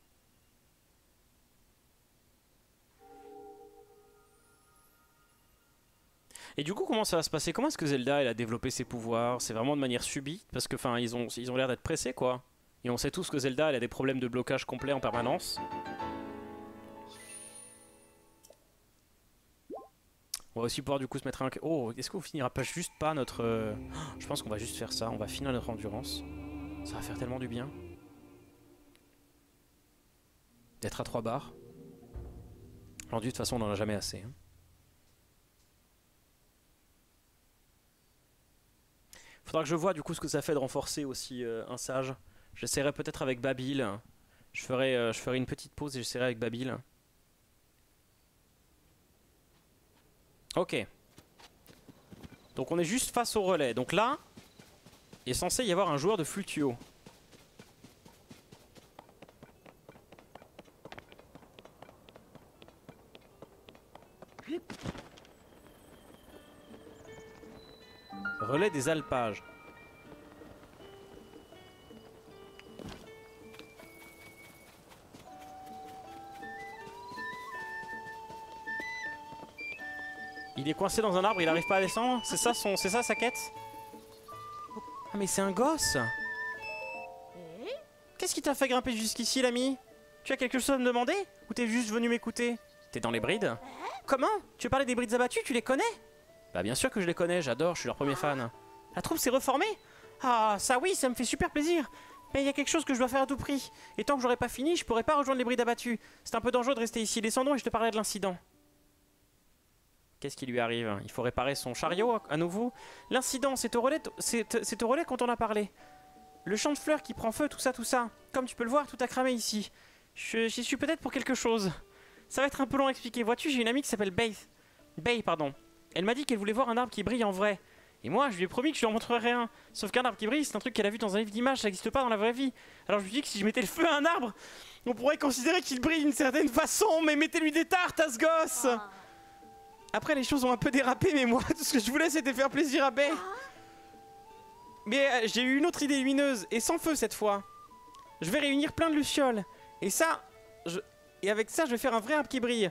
Et du coup, comment ça va se passer? Comment est-ce que Zelda elle a développé ses pouvoirs? C'est vraiment de manière subite Parce que, enfin, ils ont, ils ont l'air d'être pressés, quoi. Et on sait tous que Zelda elle a des problèmes de blocage complet en permanence. On va aussi pouvoir du coup se mettre un... Oh, est-ce qu'on finira pas juste pas notre... euh, Je pense qu'on va juste faire ça, on va finir notre endurance. Ça va faire tellement du bien. D'être à 3 bars. Rendu de toute façon on en a jamais assez. hein. Faudra que je vois du coup ce que ça fait de renforcer aussi euh, un sage. J'essaierai peut-être avec Babil. Je ferai, euh, je ferai une petite pause et j'essaierai avec Babil. Ok. Donc on est juste face au relais. Donc là, il est censé y avoir un joueur de flutio. Relais des alpages. Il est coincé dans un arbre, il arrive pas à descendre. C'est ça son, ça sa quête? Ah mais c'est un gosse! Qu'est-ce qui t'a fait grimper jusqu'ici l'ami? Tu as quelque chose à me demander? Ou t'es juste venu m'écouter? T'es dans les brides? Comment? Tu parlais des brides abattues, tu les connais? Bah bien sûr que je les connais, j'adore, je suis leur premier fan. La troupe s'est reformée? Ah ça oui, ça me fait super plaisir. Mais il y a quelque chose que je dois faire à tout prix. Et tant que j'aurai pas fini, je pourrai pas rejoindre les brides abattues. C'est un peu dangereux de rester ici. Descendons et je te parlerai de l'incident. Qu'est-ce qui lui arrive? Il faut réparer son chariot à- nouveau? L'incident, c'est au au relais quand on a parlé. Le champ de fleurs qui prend feu, tout ça, tout ça. Comme tu peux le voir, tout a cramé ici. J'y suis peut-être pour quelque chose. Ça va être un peu long à expliquer. Vois-tu, j'ai une amie qui s'appelle Bay. Bay, pardon. Elle m'a dit qu'elle voulait voir un arbre qui brille en vrai. Et moi, je lui ai promis que je lui en montrerais un. Sauf qu'un arbre qui brille, c'est un truc qu'elle a vu dans un livre d'images, ça n'existe pas dans la vraie vie. Alors je lui dis que si je mettais le feu à un arbre, on pourrait considérer qu'il brille d'une certaine façon, mais mettez-lui des tartes à ce gosse Après, les choses ont un peu dérapé, mais moi, tout ce que je voulais, c'était faire plaisir à Bay. Mais euh, j'ai eu une autre idée lumineuse, et sans feu cette fois. Je vais réunir plein de lucioles. Et ça, je... et avec ça, je vais faire un vrai arbre qui brille.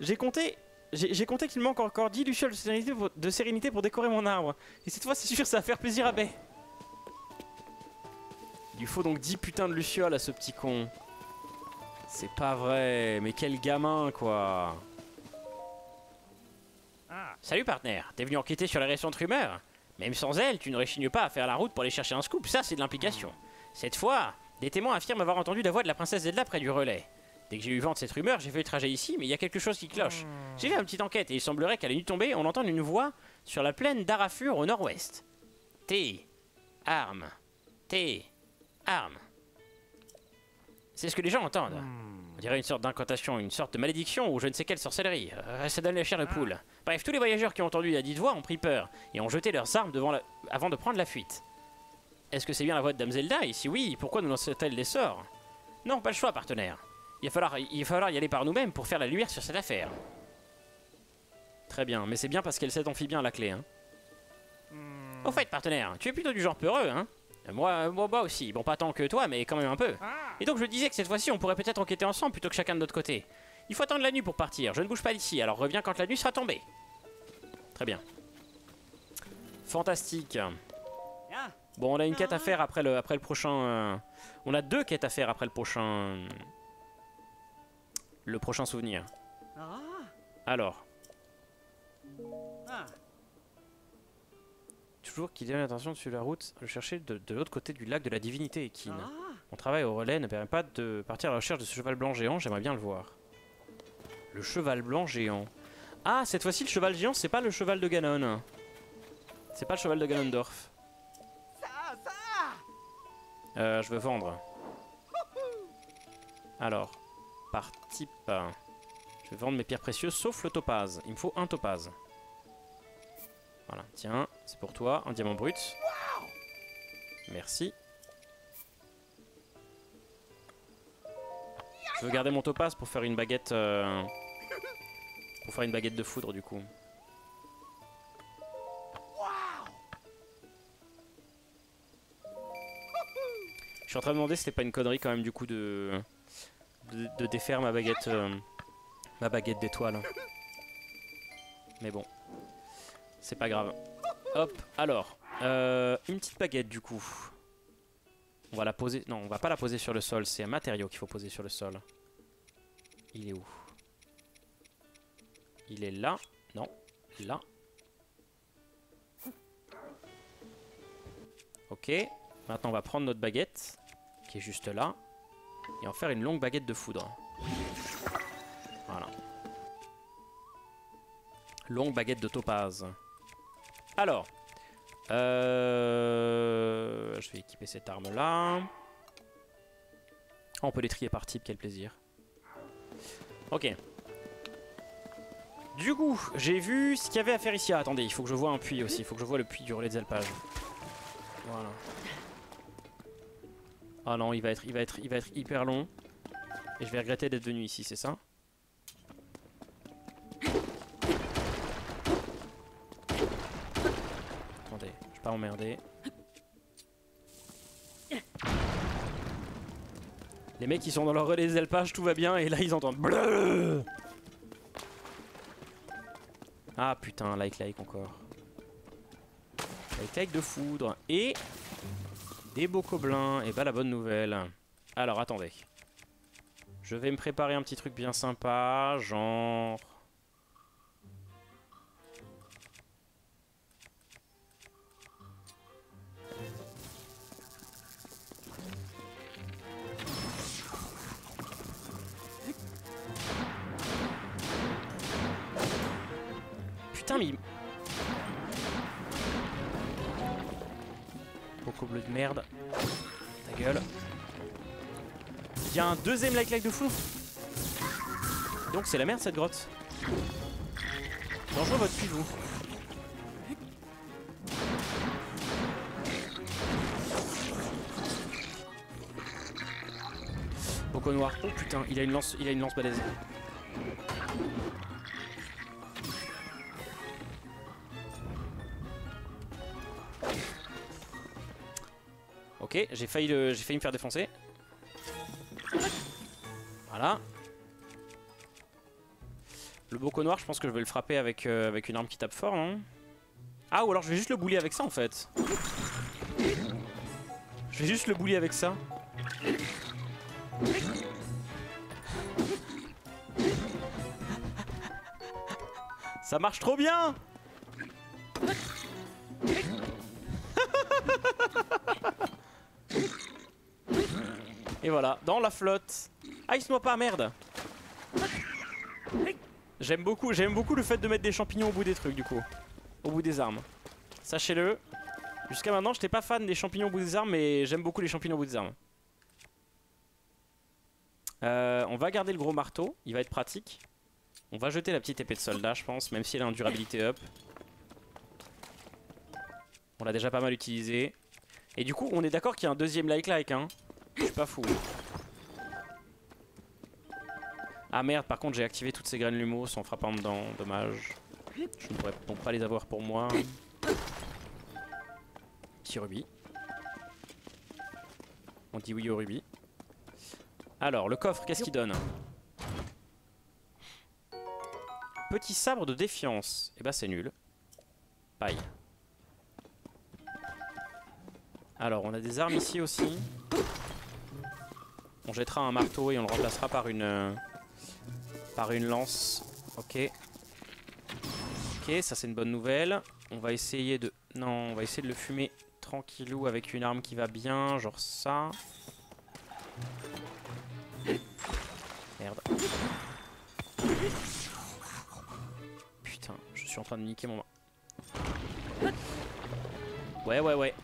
J'ai compté, j'ai compté qu'il manque encore 10 lucioles de sérénité, pour, de sérénité pour décorer mon arbre. Et cette fois, c'est sûr, ça va faire plaisir à Bay. Il lui faut donc 10 putains de lucioles à ce petit con. C'est pas vrai, mais quel gamin, quoi. Ah, salut partenaire, t'es venu enquêter sur les récentes rumeurs Même sans elle, tu ne réchignes pas à faire la route pour aller chercher un scoop, ça c'est de l'implication. Cette fois, des témoins affirment avoir entendu la voix de la princesse Zelda près du relais. Dès que j'ai eu vent de cette rumeur, j'ai fait le trajet ici, mais il y a quelque chose qui cloche. J'ai fait une petite enquête et il semblerait qu'à la nuit tombée, on entende une voix sur la plaine d'Arafur au nord-ouest. T. Arme. T. Arme. C'est ce que les gens entendent. Dirait une sorte d'incantation, une sorte de malédiction ou je ne sais quelle sorcellerie. Euh, ça donne la chair de poule. Bref, tous les voyageurs qui ont entendu la dite voix ont pris peur et ont jeté leurs armes devant la- avant de prendre la fuite. Est-ce que c'est bien la voix de Dame Zelda? Et si oui, pourquoi nous lance-t-elle des sorts? Non, pas le choix, partenaire. Il va falloir, il va falloir y aller par nous-mêmes pour faire la lumière sur cette affaire. Très bien, mais c'est bien parce qu'elle sait amphibien à la clé. Hein. Au fait, partenaire, tu es plutôt du genre peureux, hein moi, moi, moi aussi. Bon, pas tant que toi, mais quand même un peu. Et donc je disais que cette fois-ci, on pourrait peut-être enquêter ensemble plutôt que chacun de notre côté. Il faut attendre la nuit pour partir. Je ne bouge pas d'ici, alors reviens quand la nuit sera tombée. Très bien. Fantastique. Bon, on a une quête à faire après le, après le prochain... euh, On a deux quêtes à faire après le prochain... Le prochain souvenir. Alors. Toujours qu'il ait l'intention de suivre la route, le chercher de, de l'autre côté du lac de la divinité équine. Mon travail au relais ne permet pas de partir à la recherche de ce cheval blanc géant, j'aimerais bien le voir. Le cheval blanc géant. Ah, cette fois-ci, le cheval géant, c'est pas le cheval de Ganon. C'est pas le cheval de Ganondorf. Euh, je veux vendre. Alors, par type. Je vais vendre mes pierres précieuses, sauf le topaz. Il me faut un topaz. Voilà, tiens, c'est pour toi, un diamant brut. Merci. Je veux garder mon topaz pour faire une baguette. euh, Pour faire une baguette de foudre, du coup. Je suis en train de me demander si c'était pas une connerie quand même du coup de de, de défaire ma baguette euh, ma baguette d'étoile. Mais bon, c'est pas grave. Hop, alors euh, une petite baguette du coup. On va la poser. Non, on va pas la poser sur le sol. C'est un matériau qu'il faut poser sur le sol. Il est où? Il est là. Non, là. Ok. Maintenant, on va prendre notre baguette, qui est juste là, et en faire une longue baguette de foudre. Voilà. Longue baguette de topaz. Alors. Euh, je vais équiper cette arme-là. Oh, on peut les trier par type, quel plaisir. Ok. Du coup, j'ai vu ce qu'il y avait à faire ici. Ah, attendez, il faut que je vois un puits aussi. Il faut que je vois le puits du relais des alpages. Voilà. Ah non, il va être, il va être, il va être hyper long. Et je vais regretter d'être venu ici, c'est ça? Les mecs ils sont dans leur relais des alpages, tout va bien, et là ils entendent bleu. Ah putain, like like encore. Like like de foudre. Et des beaux gobelins. Et bah la bonne nouvelle. Alors attendez. Je vais me préparer un petit truc bien sympa, genre... de merde. Ta gueule. Il y a un deuxième like like de fou. Donc c'est la merde cette grotte. Dangereux votre vous. Poco noir. Oh putain, il a une lance, il a une lance balèze. Ok, j'ai failli, le- failli me faire défoncer. Voilà. Le boco noir, je pense que je vais le frapper avec, euh, avec une arme qui tape fort, non? Ah, ou alors je vais juste le bouler avec ça en fait. Je vais juste le bouler avec ça. Ça marche trop bien Et voilà, dans la flotte. Ah, il se noie pas, merde. J'aime beaucoup, j'aime beaucoup le fait de mettre des champignons au bout des trucs, du coup. Au bout des armes. Sachez-le. Jusqu'à maintenant, j'étais pas fan des champignons au bout des armes, mais j'aime beaucoup les champignons au bout des armes. Euh, on va garder le gros marteau, il va être pratique. On va jeter la petite épée de soldat, je pense, même si elle a une durabilité up. On l'a déjà pas mal utilisé. Et du coup, on est d'accord qu'il y a un deuxième like-like, hein. Je suis pas fou. Ah merde, par contre j'ai activé toutes ces graines lumos en frappant dedans, dommage. Je ne pourrais donc pas les avoir pour moi. Petit rubis. On dit oui au rubis. Alors, le coffre, qu'est-ce qu'il donne? Petit sabre de défiance. Eh ben c'est nul. Paille. Alors, on a des armes ici aussi. On jettera un marteau et on le remplacera par une... euh, par une lance. Ok. Ok, ça c'est une bonne nouvelle. On va essayer de... Non, on va essayer de le fumer tranquillou avec une arme qui va bien, genre ça. Merde. Putain, je suis en train de niquer mon... Ouais, ouais, ouais.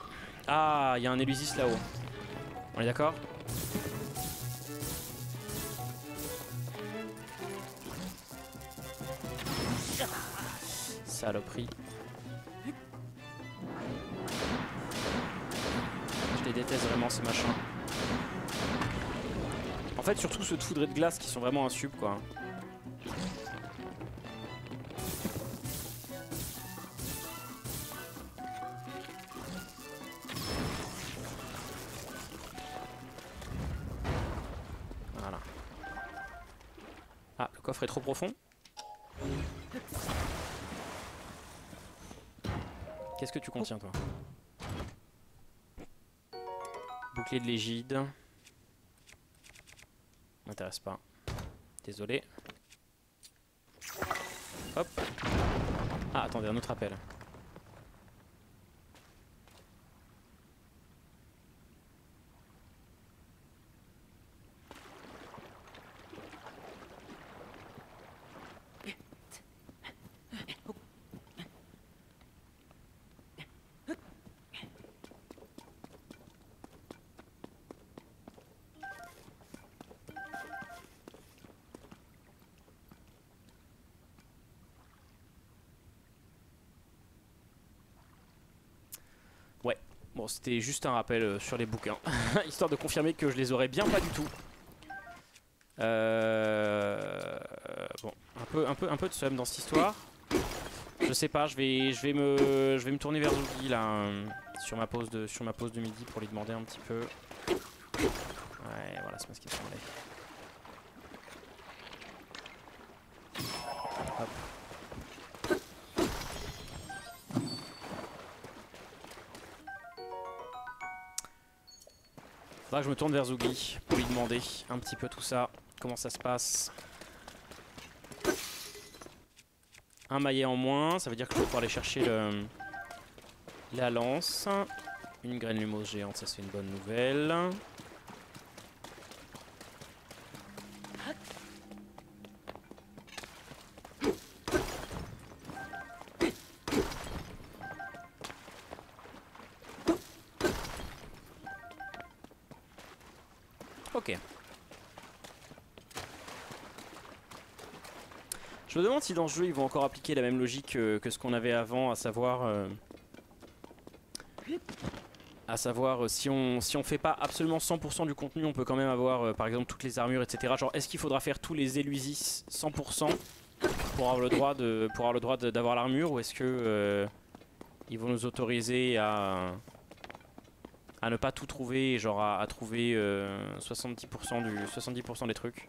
Ah, il y a un Elusis là-haut. On est d'accord? Saloperie. Je les déteste vraiment ces machins. En fait, surtout ceux de foudre et de glace qui sont vraiment un sub quoi. Voilà. Ah, le coffre est trop profond. Qu'est-ce que tu contiens toi? Bouclier de l'égide. M'intéresse pas. Désolé. Hop. Ah, attendez, un autre appel. C'était juste un rappel euh, sur les bouquins, histoire de confirmer que je les aurais bien pas du tout. Euh, bon, un peu, un peu, un peu de somme dans cette histoire. Je sais pas, je vais, je vais me, je vais me tourner vers Zougi là, euh, sur ma pause de, sur ma pause de midi pour lui demander un petit peu. Ouais, voilà, c'est ce qu'il me semblait. Hop. Faudra que je me tourne vers Zougi pour lui demander un petit peu tout ça, comment ça se passe? Un maillet en moins, ça veut dire que je vais pouvoir aller chercher le, la lance. Une graine lumose géante, ça c'est une bonne nouvelle. Je me demande si dans ce jeu ils vont encore appliquer la même logique euh, que ce qu'on avait avant, à savoir... euh, à savoir euh, si on si on fait pas absolument 100% du contenu, on peut quand même avoir par exemple toutes les armures, etc. Genre est-ce qu'il faudra faire tous les Elusis 100% pour avoir le droit de pour avoir le droit d'avoir l'armure ou est-ce que ils vont nous autoriser à à ne pas tout trouver, genre à, à trouver euh, 70% du 70% des trucs?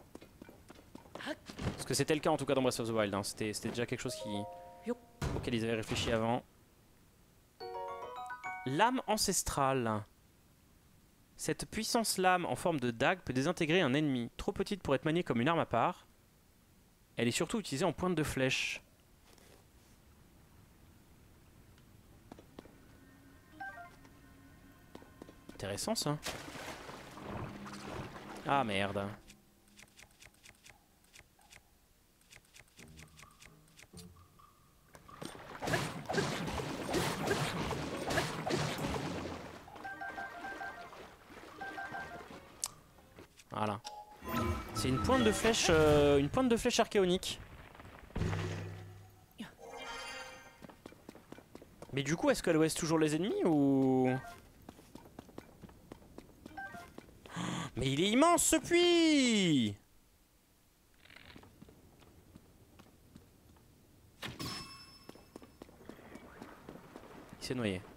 Parce que c'était le cas en tout cas dans Breath of the Wild. hein. C'était déjà quelque chose qui auquel ils avaient réfléchi avant. Lame ancestrale. Cette puissance lame en forme de dague peut désintégrer un ennemi. Trop petite pour être maniée comme une arme à part. Elle est surtout utilisée en pointe de flèche. Intéressant ça. Ah merde. Voilà. C'est une pointe de flèche, euh, une pointe de flèche archéonique. Mais du coup, est-ce qu'elle ouest toujours les ennemis ou? Mais il est immense ce puits s'est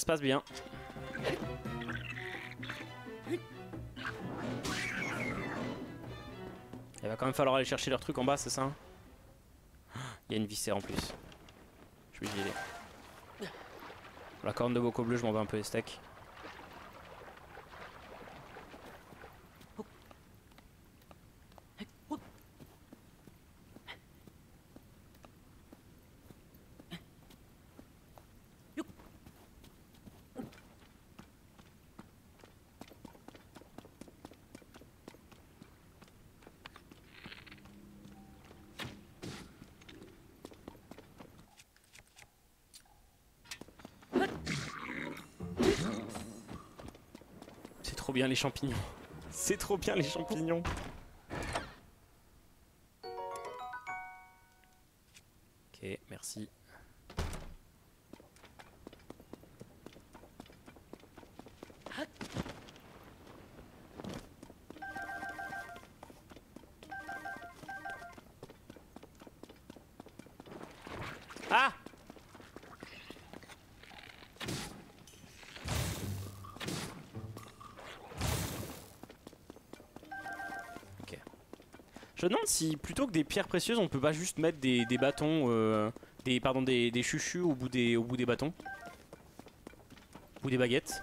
se passe bien. Il va quand même falloir aller chercher leur truc en bas, c'est ça Il y a une viscère en plus. Je vais y. La corne de Boko bleu, je m'en vais un peu les. Bien les champignons. C'est trop bien les champignons. Je me demande si plutôt que des pierres précieuses, on peut pas juste mettre des, des bâtons, euh, des pardon, des, des chuchus au bout des, au bout des bâtons, ou des baguettes.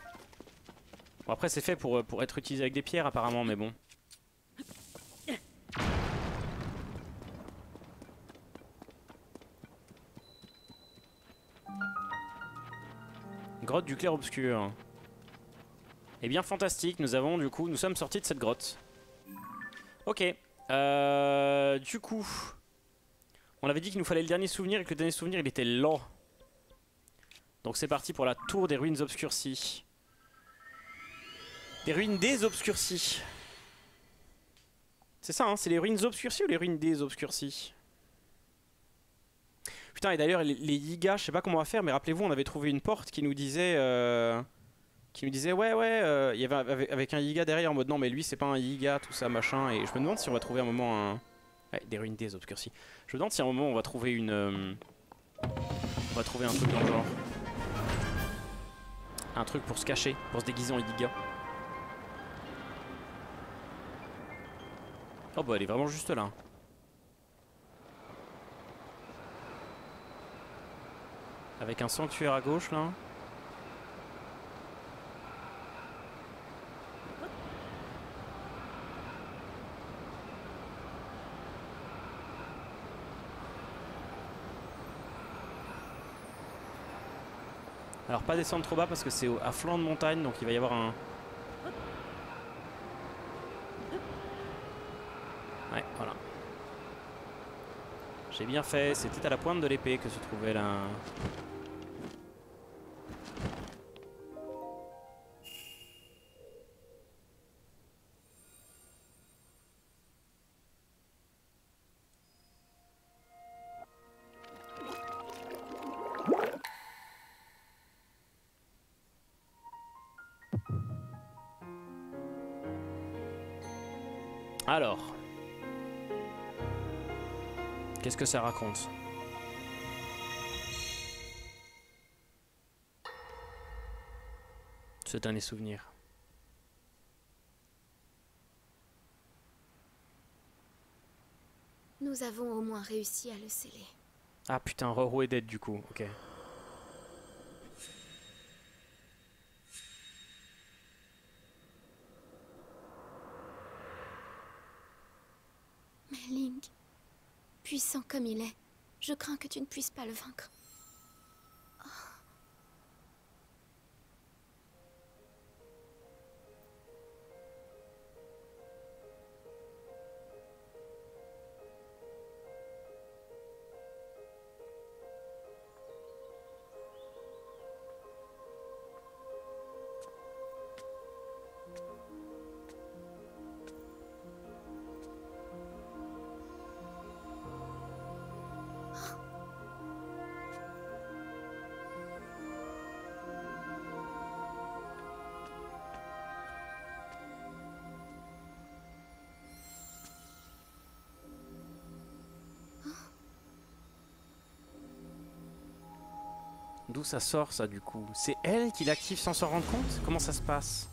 Bon après c'est fait pour, pour être utilisé avec des pierres apparemment, mais bon. Grotte du clair obscur. Eh bien fantastique, nous avons du coup, nous sommes sortis de cette grotte. Ok, euh, du coup, on avait dit qu'il nous fallait le dernier souvenir et que le dernier souvenir il était lent. Donc c'est parti pour la tour des ruines obscurcies. Des ruines des obscurcies. C'est ça, hein, c'est les ruines obscurcies ou les ruines des obscurcies? Putain, et d'ailleurs, les, les Yigas, je sais pas comment on va faire, mais rappelez-vous, on avait trouvé une porte qui nous disait. euh, qui nous disait, ouais, ouais, euh, il y avait avec, un Yiga derrière en mode non, mais lui, c'est pas un Yiga, tout ça, machin. Et je me demande si on va trouver un moment un. Ouais, des ruines des obscurcies. Je me demande si à un moment on va trouver une. euh, On va trouver un truc dans genre. Un truc pour se cacher, pour se déguiser en Yiga. Oh bah elle est vraiment juste là. Avec un sanctuaire à gauche là. Alors pas descendre trop bas parce que c'est à flanc de montagne donc il va y avoir un... Ouais, voilà. J'ai bien fait, c'était à la pointe de l'épée que se trouvait là. Alors. Qu'est-ce que ça raconte Ce dernier souvenir. Nous avons au moins réussi à le sceller. Ah putain, Roro est dead du coup, ok. Mais Link, puissant comme il est, je crains que tu ne puisses pas le vaincre. Ça sort ça du coup? C'est elle qui l'active sans s'en rendre compte? Comment ça se passe?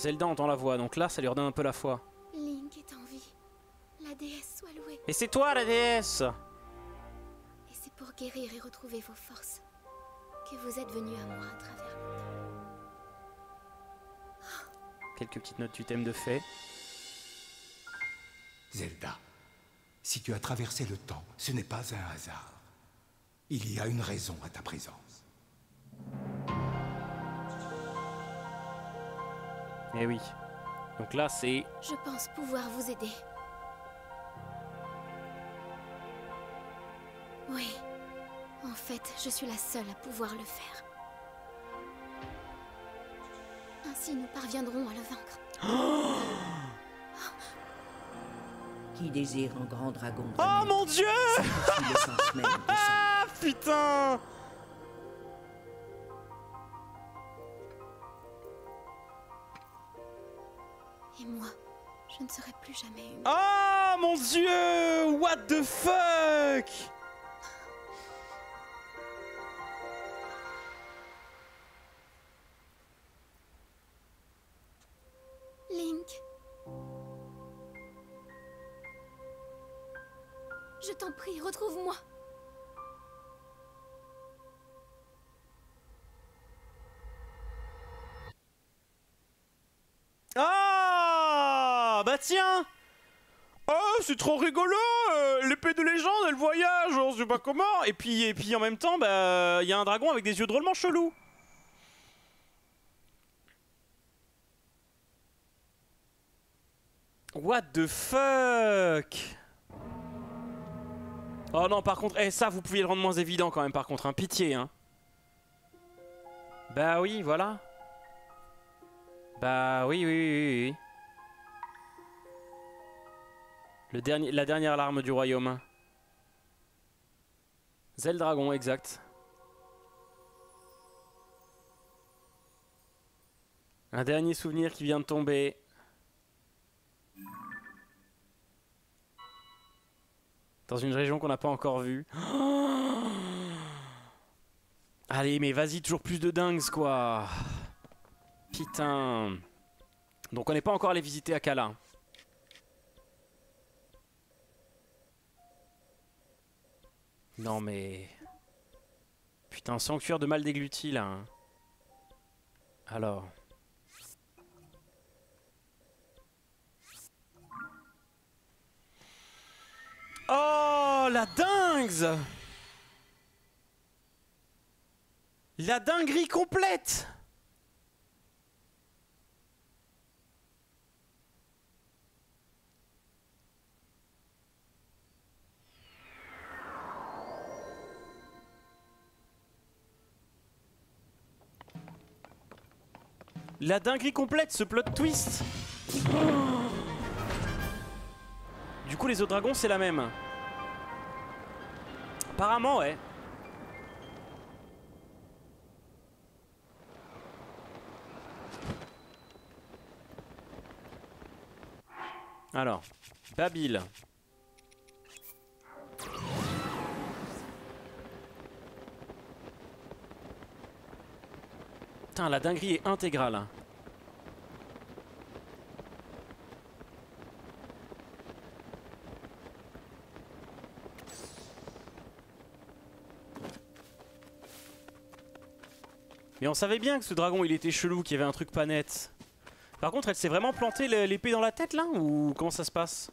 Zelda entend la voix, donc là ça lui redonne un peu la foi. Link est en vie. La déesse soit louée. Et c'est toi la déesse Et c'est pour guérir et retrouver vos forces que vous êtes venu à moi à travers le temps. Quelques petites notes du thème de fait. Zelda, si tu as traversé le temps, ce n'est pas un hasard. Il y a une raison à ta présence. Eh oui. Donc là c'est... Je pense pouvoir vous aider. Oui. En fait, je suis la seule à pouvoir le faire. Ainsi, nous parviendrons à le vaincre. Qui désire un grand dragon Oh mon dieu Ah putain Et moi, je ne serai plus jamais une. Oh mon dieu What the fuck? C'est trop rigolo euh, L'épée de légende, elle voyage, on sait pas comment? Et puis, et puis en même temps, bah, il y a un dragon avec des yeux drôlement chelous What the fuck? Oh non, par contre, eh, ça, vous pouviez le rendre moins évident quand même, par contre, un pitié, hein. Bah oui, voilà. Bah oui, oui, oui, oui. La dernière larme du royaume. Zeldragon, exact. Un dernier souvenir qui vient de tomber. Dans une région qu'on n'a pas encore vue. Allez, mais vas-y, toujours plus de dingues, quoi. Putain. Donc on n'est pas encore allé visiter Akala. Non mais... Putain, sanctuaire de mal dégluti là. hein. Alors... Oh, la dingue La dinguerie complète La dinguerie complète, ce plot twist Du coup, les autres dragons, c'est la même. Apparemment, ouais. Alors, Babil. Putain, la dinguerie est intégrale. hein. Mais on savait bien que ce dragon il était chelou, qu'il y avait un truc pas net. Par contre, elle s'est vraiment planté l'épée dans la tête là Ou comment ça se passe?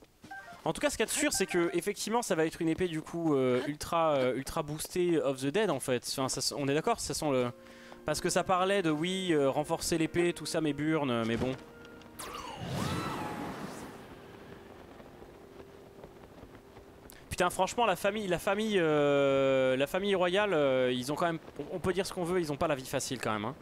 En tout cas, ce qu'il y a de sûr, c'est que effectivement, ça va être une épée du coup euh, ultra, euh, ultra boostée of the dead en fait. On est d'accord, ça sent le. Parce que ça parlait de oui, euh, renforcer l'épée, tout ça, mes burnes, mais bon. Putain, franchement, la famille, la famille, euh, la famille royale, euh, ils ont quand même, on- peut dire ce qu'on veut, ils ont pas la vie facile quand même. hein.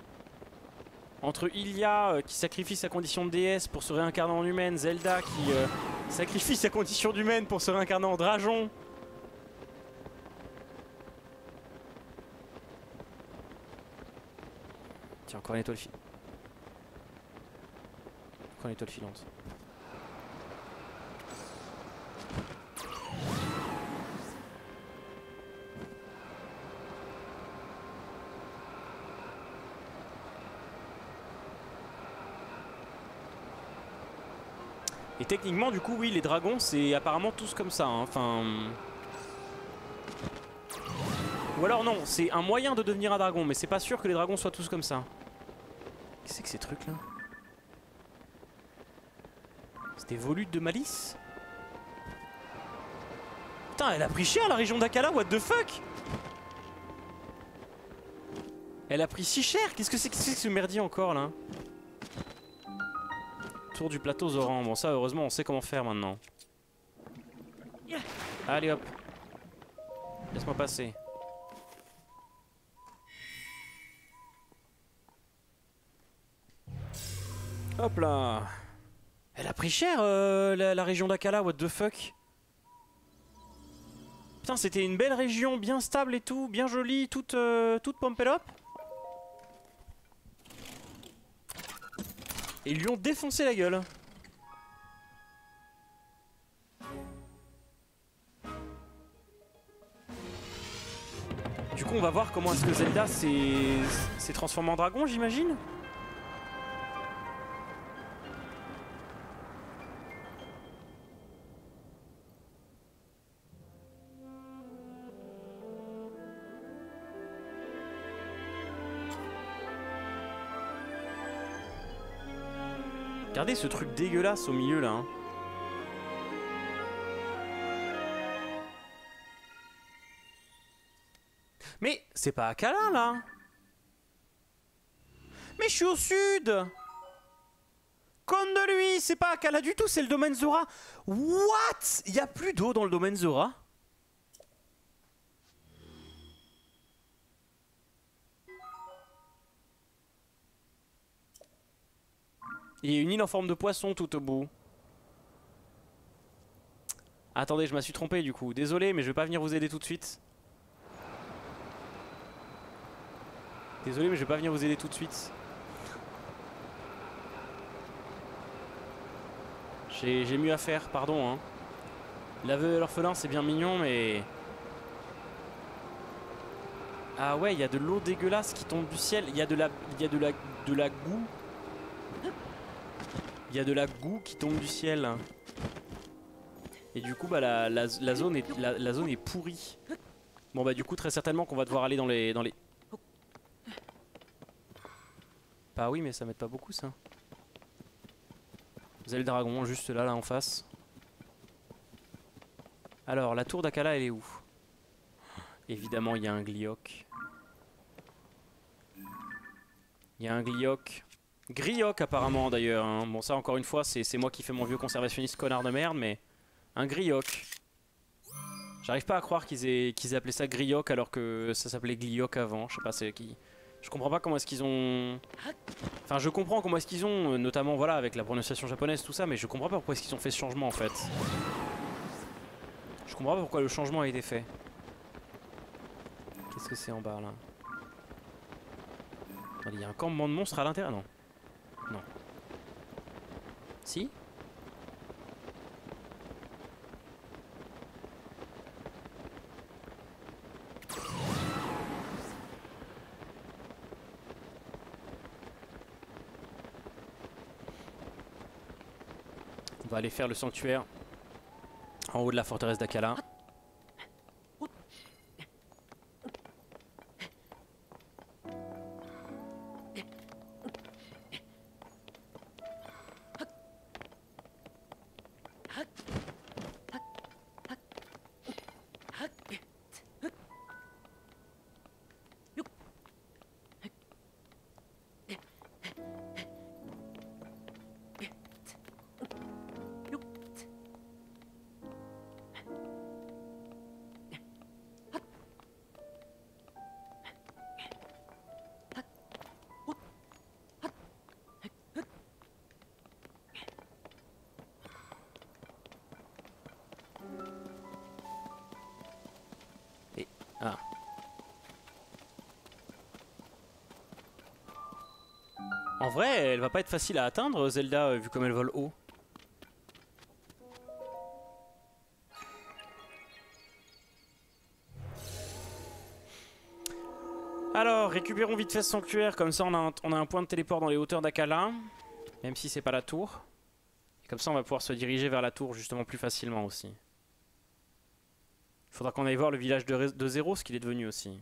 Entre Ilia euh, qui sacrifie sa condition de déesse pour se réincarner en humaine, Zelda qui euh, sacrifie sa condition d'humaine pour se réincarner en dragon. Encore une étoile filante. Encore une étoile filante. Et techniquement, du coup, oui, les dragons, c'est apparemment tous comme ça. hein. Enfin. Ou alors non, c'est un moyen de devenir un dragon, mais c'est pas sûr que les dragons soient tous comme ça. Qu'est-ce que c'est que ces trucs là C'est des volutes de malice Putain, elle a pris cher la région d'Akala, what the fuck Elle a pris si cher Qu'est-ce que c'est que c'est que ce merdier encore là Tour du plateau Zoran. Bon, ça, heureusement, on sait comment faire maintenant. Allez hop. Laisse-moi passer. Hop là. Elle a pris cher euh, la, région d'Akala, what the fuck Putain, c'était une belle région, bien stable et tout, bien jolie, toute, euh, toute. Et ils lui ont défoncé la gueule. Du coup, on va voir comment est-ce que Zelda s'est s'est transformé en dragon, j'imagine Regardez ce truc dégueulasse au milieu là. hein. Mais c'est pas Akala là Mais je suis au sud Conne de lui, c'est pas Akala du tout, c'est le domaine Zora. What? Il y a plus d'eau dans le domaine Zora? Il y a une île en forme de poisson tout au bout. Attendez, je me suis trompé du coup. Désolé, mais je vais pas venir vous aider tout de suite. Désolé, mais je vais pas venir vous aider tout de suite. J'ai mieux à faire, pardon. Hein. L'aveu et l'orphelin, c'est bien mignon, mais... Ah ouais, il y a de l'eau dégueulasse qui tombe du ciel. Il y a de la, il y a de la, de la goût. Il y a de la goût qui tombe du ciel. Et du coup, bah, la, la- zone est, la zone est pourrie. Bon bah du coup, très certainement qu'on va devoir aller dans les, dans les. Bah oui, mais ça m'aide pas beaucoup ça. Vous avez le dragon juste là, là en face. Alors, la tour d'Akala, elle est où? Évidemment, il y a un glioc. Il y a un glioc. Grioc apparemment d'ailleurs. hein. Bon ça encore une fois c'est moi qui fais mon vieux conservationniste connard de merde mais un grioc. J'arrive pas à croire qu'ils aient, aient appelé ça grioc alors que ça s'appelait glioc avant. Je sais pas c'est qui. Je comprends pas comment est-ce qu'ils ont. Enfin je comprends comment est-ce qu'ils ont euh, notamment voilà avec la prononciation japonaise tout ça mais je comprends pas pourquoi est-ce qu'ils ont fait ce changement en fait. Je comprends pas pourquoi le changement a été fait. Qu'est-ce que c'est en bas là? Il y a un campement de monstres à l'intérieur Non? Non. Si? On va aller faire le sanctuaire en haut de la forteresse d'Akala. Vrai, elle va pas être facile à atteindre, Zelda, euh, vu comme elle vole haut. Alors, récupérons vite fait ce sanctuaire, comme ça on a, un, on a un point de téléport dans les hauteurs d'Akala, même si c'est pas la tour. Comme ça on va pouvoir se diriger vers la tour justement plus facilement aussi. Il faudra qu'on aille voir le village de, de Zéro, ce qu'il est devenu aussi.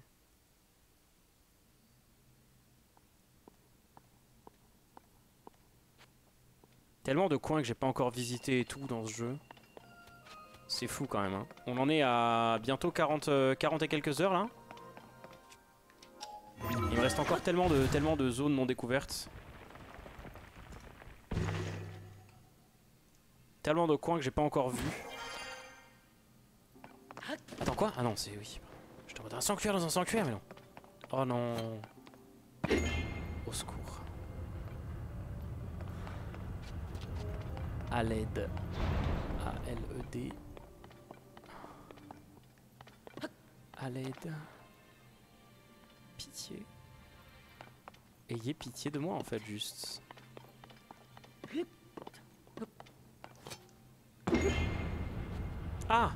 Tellement de coins que j'ai pas encore visité et tout dans ce jeu. C'est fou quand même. hein. On en est à bientôt 40, euh, 40 et quelques heures là. Il me reste encore tellement de, tellement de zones non découvertes. Tellement de coins que j'ai pas encore vus. Attends quoi? Ah non, c'est oui. Je t'envoie un sanctuaire dans un sanctuaire, mais non. Oh non. Au secours. À l'aide. A-L-E-D. À l'aide. Pitié. Ayez pitié de moi en fait, juste. Ah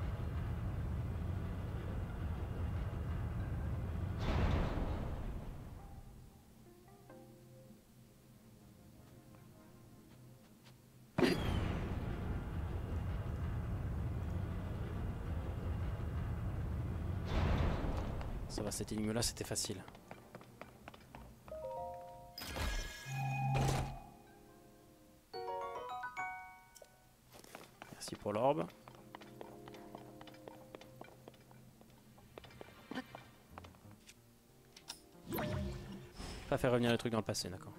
va, cette énigme là c'était facile. Merci pour l'orbe. Pas faire revenir les trucs dans le passé, d'accord.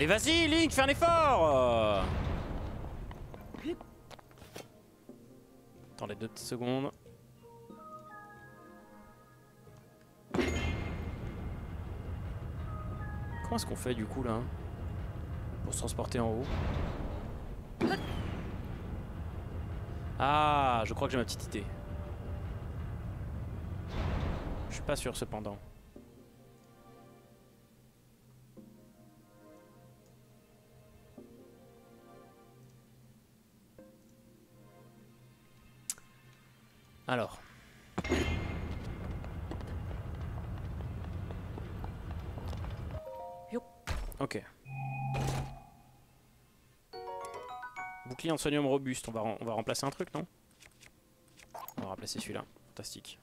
Mais vas-y, Link, fais un effort Attendez deux petites secondes. Comment est-ce qu'on fait du coup là hein, Pour se transporter en haut? Ah, je crois que j'ai ma petite idée. Je suis pas sûr cependant. En sonium robuste, on va, on va remplacer un truc, non? On va remplacer celui-là. Fantastique.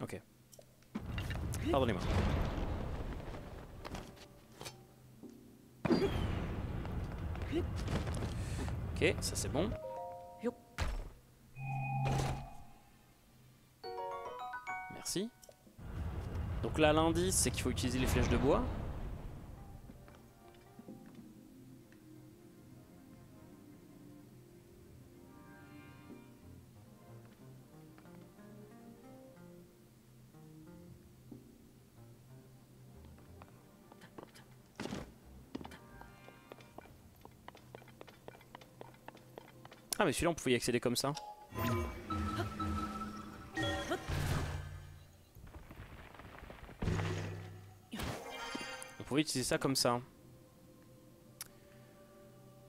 Ok. Pardonnez-moi. Ok, ça c'est bon. Là, l'indice, c'est qu'il faut utiliser les flèches de bois. Ah mais celui-là on pouvait y accéder comme ça. Pouvait utiliser ça comme ça.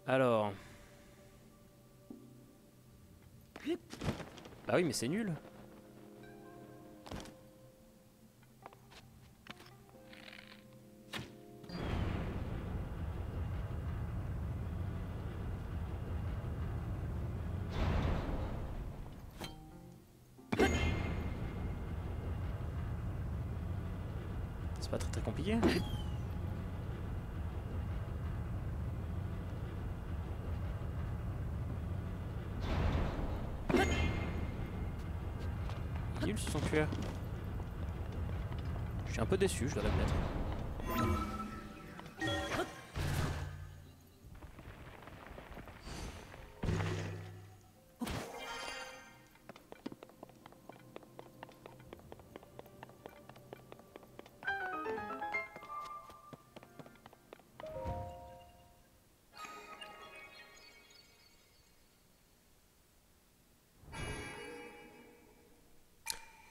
Alors. Bah oui mais c'est nul. peu déçu, je dois l'admettre.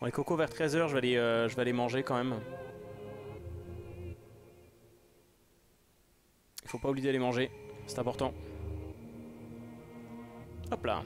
Bon, les cocos vers 13h, je, vais aller, euh, je vais aller manger quand même. Oublier d'aller manger, c'est important. Hop là.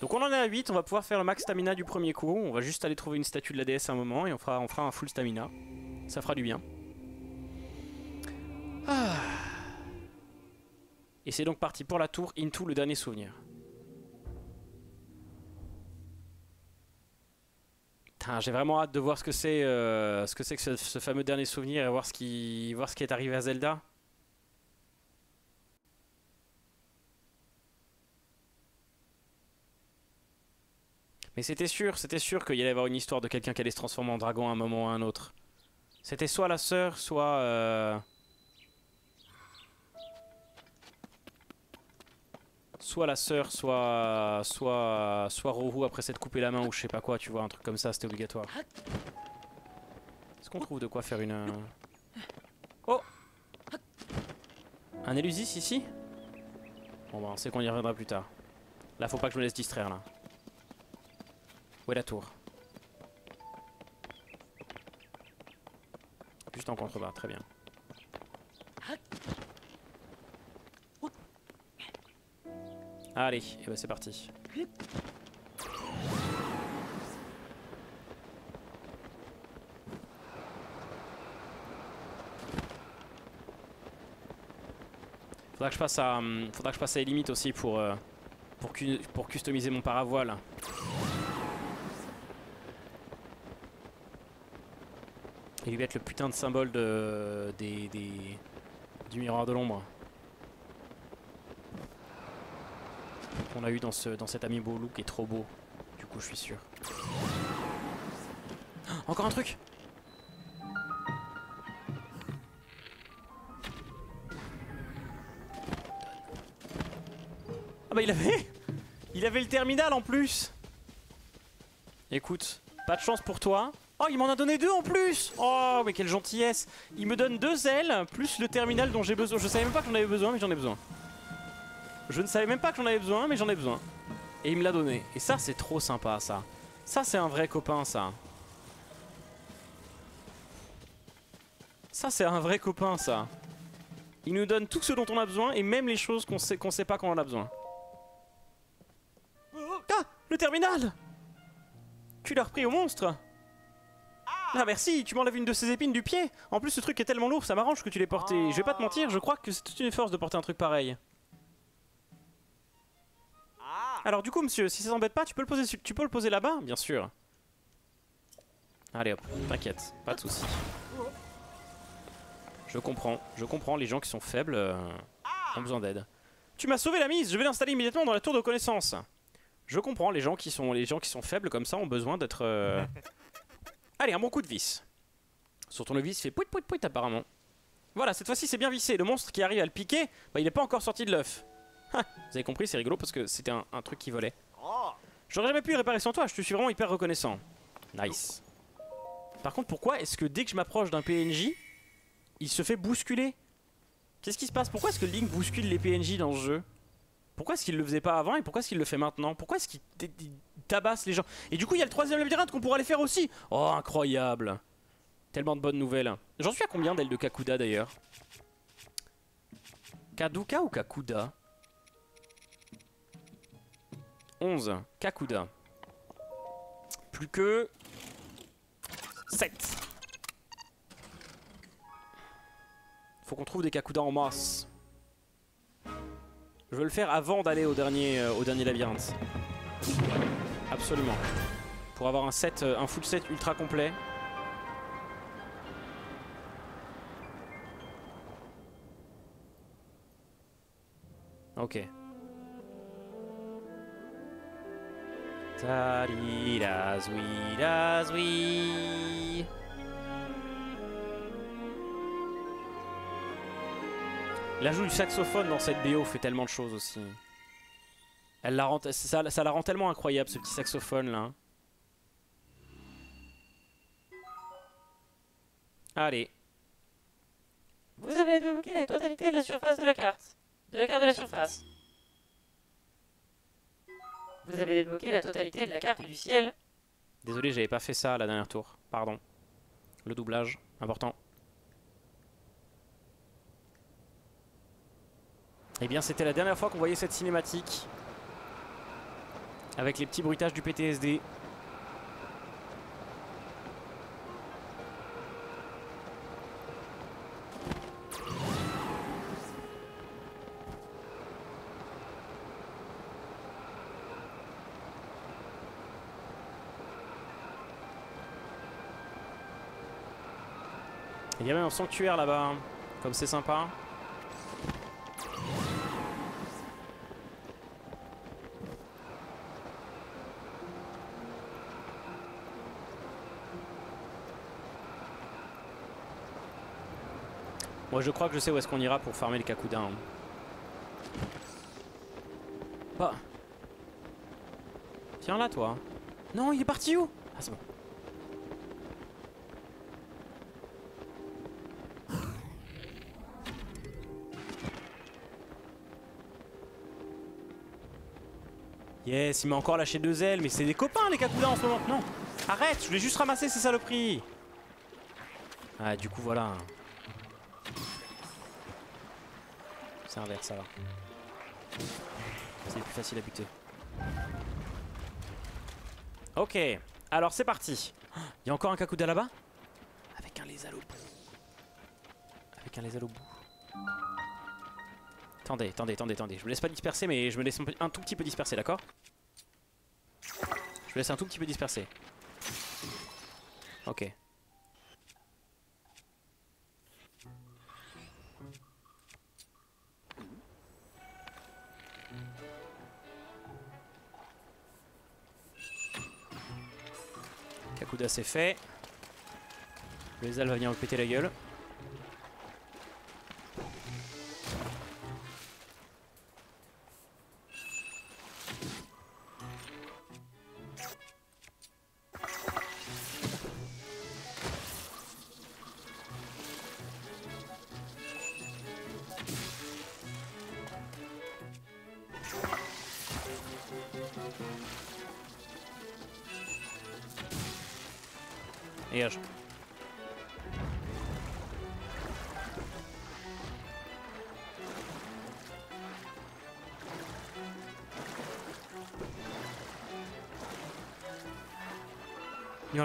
Donc on en est à 8, on va pouvoir faire le max stamina du premier coup. On va juste aller trouver une statue de la déesse à un moment et on fera, un full stamina. Ça fera du bien. Ah. Et c'est donc parti pour la tour Into le dernier souvenir. J'ai vraiment hâte de voir ce que c'est euh, ce que, que ce, ce fameux dernier souvenir et voir ce qui, voir ce qui est arrivé à Zelda. Mais c'était sûr, c'était sûr qu'il y allait avoir une histoire de quelqu'un qui allait se transformer en dragon à un moment ou à un autre. C'était soit la sœur, soit... euh, Soit la sœur, soit... Soit... Soit Rohu après s'être coupé la main ou je sais pas quoi, tu vois, un truc comme ça, c'était obligatoire. Est-ce qu'on trouve de quoi faire une... Oh Un Elusis ici? Bon bah on sait qu'on y reviendra plus tard. Là faut pas que je me laisse distraire là. Où est la tour? Juste en contrebas, très bien. Allez, et ben c'est parti. Faudra que je passe à, hum, faudra que je passe à les limites aussi pour, euh, pour, pour customiser mon paravoile. Et lui mettre le putain de symbole de, des, des- du miroir de l'ombre. Qu'on a eu dans, ce, dans cet amiibo look est trop beau. Du coup, je suis sûr. Oh, Encore un truc Ah bah il avait Il avait le terminal en plus Écoute, pas de chance pour toi. Oh, il m'en a donné deux en plus Oh, mais quelle gentillesse Il me donne deux ailes, plus le terminal dont j'ai besoin. Je savais même pas que j'en avais besoin, mais j'en ai besoin. Je ne savais même pas que j'en avais besoin, mais j'en ai besoin. Et il me l'a donné. Et ça, c'est trop sympa, ça. Ça, c'est un vrai copain, ça. Ça, c'est un vrai copain, ça. Il nous donne tout ce dont on a besoin, et même les choses qu'on sait, qu'on sait pas quand on en a besoin. Ah Le terminal Tu l'as repris au monstre Ah merci, tu m'enlèves une de ces épines du pied En plus ce truc est tellement lourd, ça m'arrange que tu l'aies porté. Je vais pas te mentir, je crois que c'est toute une force de porter un truc pareil. Alors du coup monsieur, si ça t'embête pas, tu peux le poser, su- tu peux le poser là-bas Bien sûr. Allez hop, t'inquiète, pas de soucis. Je comprends, je comprends, les gens qui sont faibles euh, ont besoin d'aide. Tu m'as sauvé la mise, je vais l'installer immédiatement dans la tour de connaissance. Je comprends, les gens qui sont, les gens qui sont faibles comme ça ont besoin d'être... euh, Allez, un bon coup de vis. Sur ton le vis fait pouit pouit pouit apparemment. Voilà, cette fois-ci c'est bien vissé. Le monstre qui arrive à le piquer, bah, il n'est pas encore sorti de l'œuf. Ah, Vous avez compris, c'est rigolo parce que c'était un, un truc qui volait. J'aurais jamais pu y réparer sans toi, je te suis vraiment hyper reconnaissant. Nice. Par contre, pourquoi est-ce que dès que je m'approche d'un PNJ, il se fait bousculer? Qu'est-ce qui se passe? Pourquoi est-ce que Link bouscule les PNJ dans ce jeu? Pourquoi est-ce qu'il le faisait pas avant et pourquoi est-ce qu'il le fait maintenant? Pourquoi est-ce qu'il tabasse les gens? Et du coup, il y a le troisième labyrinthe qu'on pourra aller faire aussi Oh, incroyable Tellement de bonnes nouvelles. J'en suis à combien d'ailes de Kakuda d'ailleurs? Kaduka ou Kakuda? 11. Kakuda. Plus que 7. Faut qu'on trouve des Kakuda en masse. Je veux le faire avant d'aller au dernier, euh, labyrinthe. Absolument. Pour avoir un set, euh, un full set ultra complet. Ok. L'ajout du saxophone dans cette BO fait tellement de choses aussi. Elle la rend, ça, ça la rend tellement incroyable ce petit saxophone là. Allez. Vous avez débloqué la totalité de la surface de la carte. De la carte de la surface. Vous avez débloqué la totalité de la carte du ciel. Désolé, j'avais pas fait ça la dernière tour. Pardon. Le doublage, important. Eh bien, c'était la dernière fois qu'on voyait cette cinématique. Avec les petits bruitages du PTSD. Il y a même un sanctuaire là-bas, hein. comme c'est sympa. Moi je crois que je sais où est-ce qu'on ira pour farmer le Kakuda. hein. Bah. Tiens là toi. Non, il est parti où? Ah c'est bon. Yes, il m'a encore lâché deux ailes, mais c'est des copains les Kakuda en ce moment. Non, arrête, je voulais juste ramasser ces saloperies. Ah, du coup, voilà. C'est inverse, ça va. C'est plus facile à buter. Ok, alors c'est parti. Il y a encore un Kakuda là-bas? Avec un lézal au bout. Avec un lézal au bout. Attendez, attendez, attendez, attendez. Je me laisse pas disperser, mais je me laisse un tout petit peu disperser, d'accord? Je me laisse un tout petit peu disperser. Ok. C'est fait. Le Zal va venir me péter la gueule.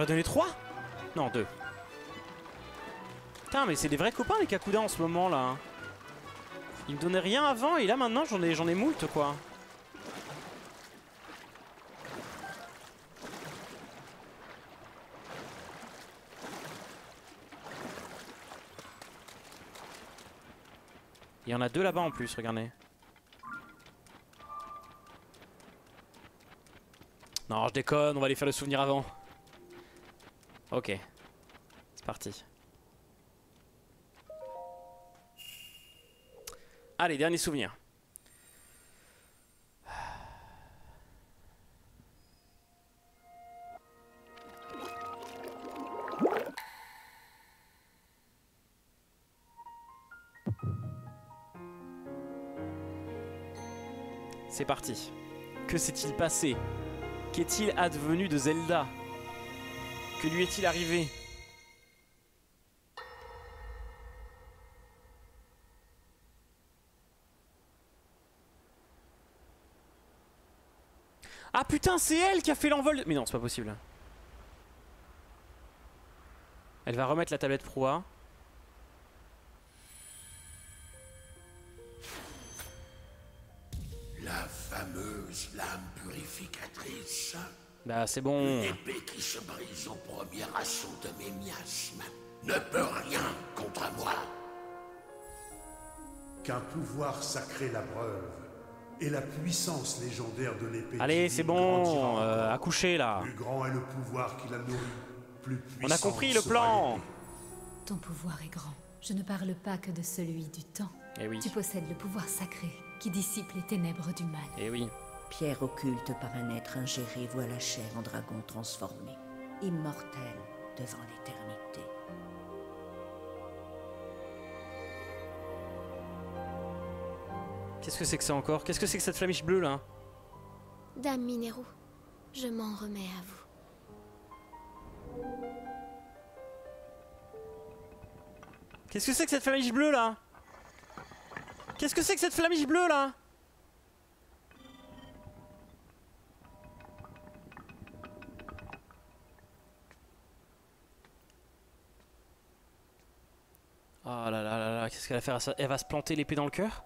Donné 3 Non, 2. Putain, mais c'est des vrais copains les Kakuda en ce moment là. Ils me donnaient rien avant et là maintenant j'en ai, ai moult quoi. Il y en a deux là-bas en plus, regardez. Non, je déconne, on va aller faire le souvenir avant. Ok. C'est parti. Allez, dernier souvenir. C'est parti. Que s'est-il passé? Qu'est-il advenu de Zelda? Que lui est-il arrivé Ah putain, c'est elle qui a fait l'envol Mais non, c'est pas possible. Elle va remettre la tablette proie. La fameuse lame purificatrice. Bah c'est bon. L'épée qui se brise au premier assaut de mes miasmes ne peut rien contre moi. Qu'un pouvoir sacré l'abreuve et la puissance légendaire de l'épée. Allez, c'est bon, euh, accouchez là. Plus grand est le pouvoir qui la nourrit, plus On a compris le plan. Ton pouvoir est grand. Je ne parle pas que de celui du temps. Eh oui. Tu possèdes le pouvoir sacré qui dissipe les ténèbres du mal. Eh oui. Pierre occulte par un être ingéré voit la chair en dragon transformé, immortel devant l'éternité. Qu'est-ce que c'est que ça encore? Qu'est-ce que c'est que cette flamiche bleue là? Dame je m'en remets à vous. Qu'est-ce que c'est que cette flamiche bleue là? Qu'est-ce que c'est que cette flamiche bleue là? Oh là là là là, qu'est-ce qu'elle va faire Elle va se planter l'épée dans le cœur?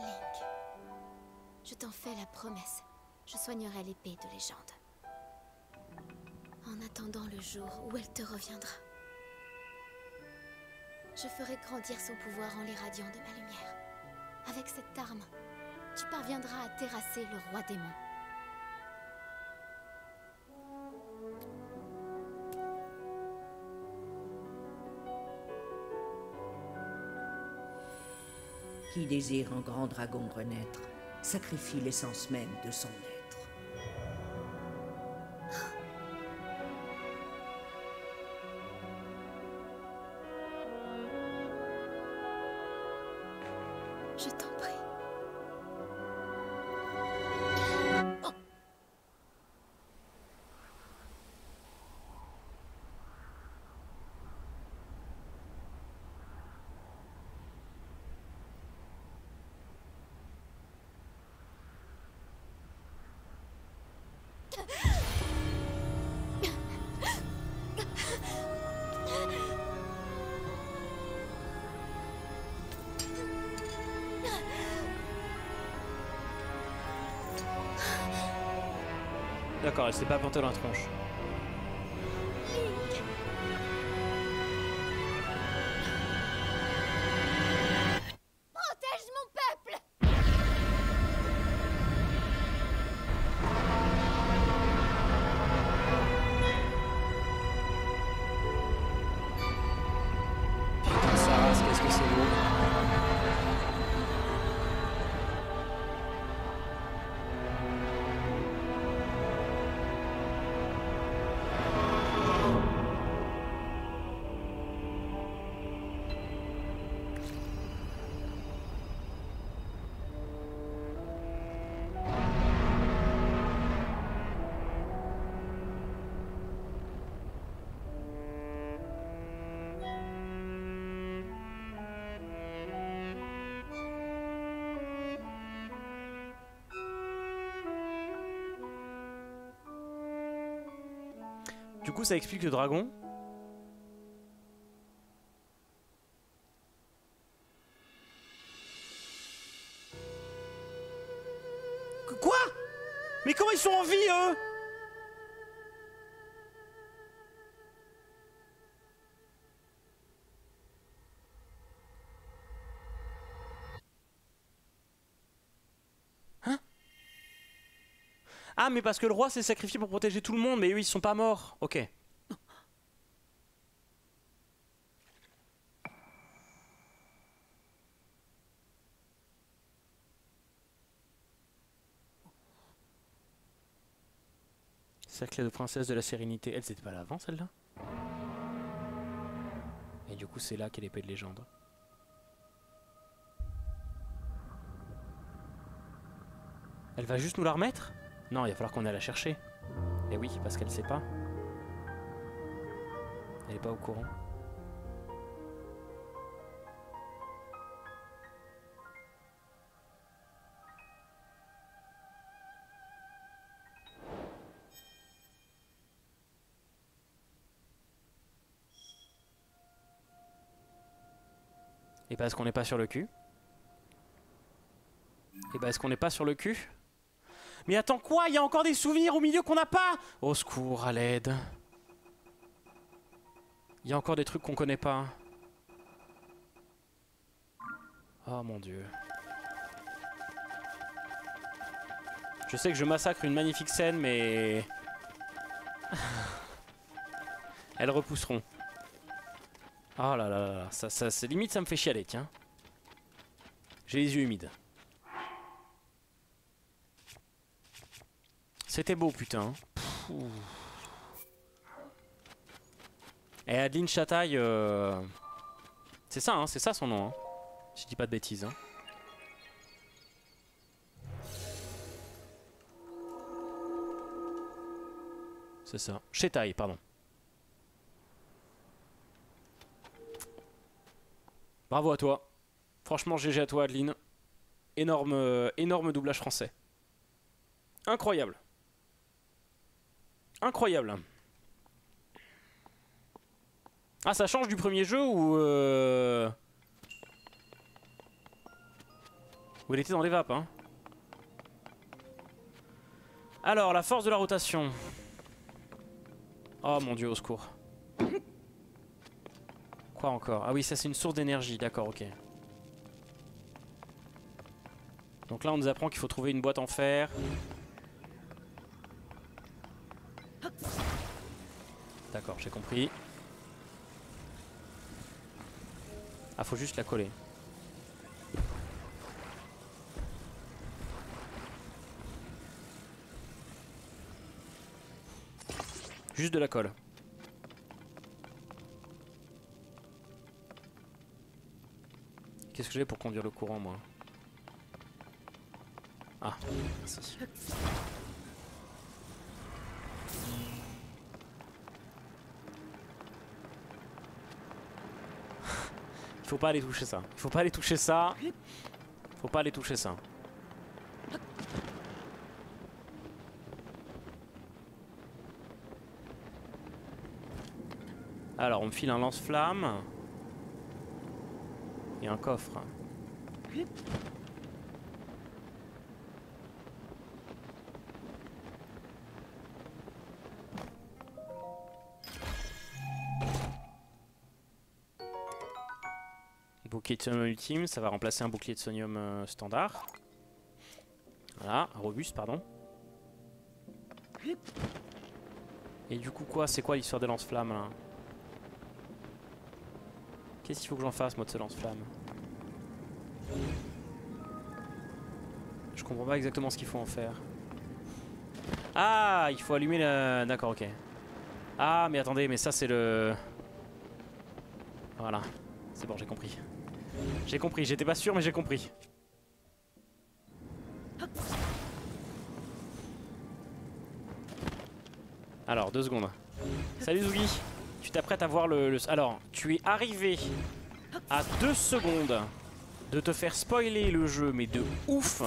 Link, je t'en fais la promesse. Je soignerai l'épée de légende. En attendant le jour où elle te reviendra. Je ferai grandir son pouvoir en l'irradiant de ma lumière. Avec cette arme, tu parviendras à terrasser le roi démon. Qui désire un grand dragon renaître, sacrifie l'essence même de son être. Je t'en prie. D'accord, elle s'est pas plantée dans la tronche. Ça explique le dragon. Qu- Quoi? Mais comment ils sont en vie, eux? Ah, mais parce que le roi s'est sacrifié pour protéger tout le monde, mais eux, ils sont pas morts. Ok. Saclée de princesse de la sérénité. Elles étaient pas là avant, celle-là Et du coup, c'est là qu'est l'épée de légende. Elle va juste nous la remettre? Non, il va falloir qu'on aille la chercher. Et oui, parce qu'elle sait pas. Elle est pas au courant. Et parce qu'on n'est pas sur le cul? Et parce qu'on n'est pas sur le cul? Mais attends quoi? Il y a encore des souvenirs au milieu qu'on n'a pas? Au secours, à l'aide. Il y a encore des trucs qu'on connaît pas. Oh mon dieu. Je sais que je massacre une magnifique scène, mais... Elles repousseront. Oh là là là, ça, ça, c'est limite ça me fait chialer, tiens. J'ai les yeux humides. C'était beau, putain. Et Adeline Chataille, euh... c'est ça, hein, c'est ça son nom. Hein. Je dis pas de bêtises. Hein. C'est ça. Chetaille, pardon. Bravo à toi. Franchement, GG à toi, Adeline. Énorme, euh, énorme doublage français. Incroyable. Incroyable. Ah, ça change du premier jeu ou... Euh... Où elle était dans les vapes, hein. Alors, la force de la rotation. Oh mon dieu, au secours. Quoi encore? Ah oui, ça c'est une source d'énergie, d'accord, ok. Donc là on nous apprend qu'il faut trouver une boîte en fer. D'accord, j'ai compris. Ah, faut juste la coller. Juste de la colle. Qu'est-ce que j'ai pour conduire le courant, moi? Ah, merci. Faut pas aller toucher ça. Il faut pas aller toucher ça. Faut pas aller toucher ça. Alors, on me file un lance-flamme. Et un coffre. Bouclier de sonium ultime, ça va remplacer un bouclier de sonium euh, standard. Voilà, robuste, pardon. Et du coup quoi, c'est quoi l'histoire des lance-flammes là? Qu'est-ce qu'il faut que j'en fasse moi de ce lance-flamme? Je comprends pas exactement ce qu'il faut en faire. Ah, il faut allumer la... D'accord, ok. Ah, mais attendez, mais ça c'est le... Voilà. C'est bon, j'ai compris. J'ai compris, j'étais pas sûr mais j'ai compris. Alors, deux secondes. Salut Zougi tu t'apprêtes à voir le, Alors, tu es arrivé à deux secondes de te faire spoiler le jeu, mais de ouf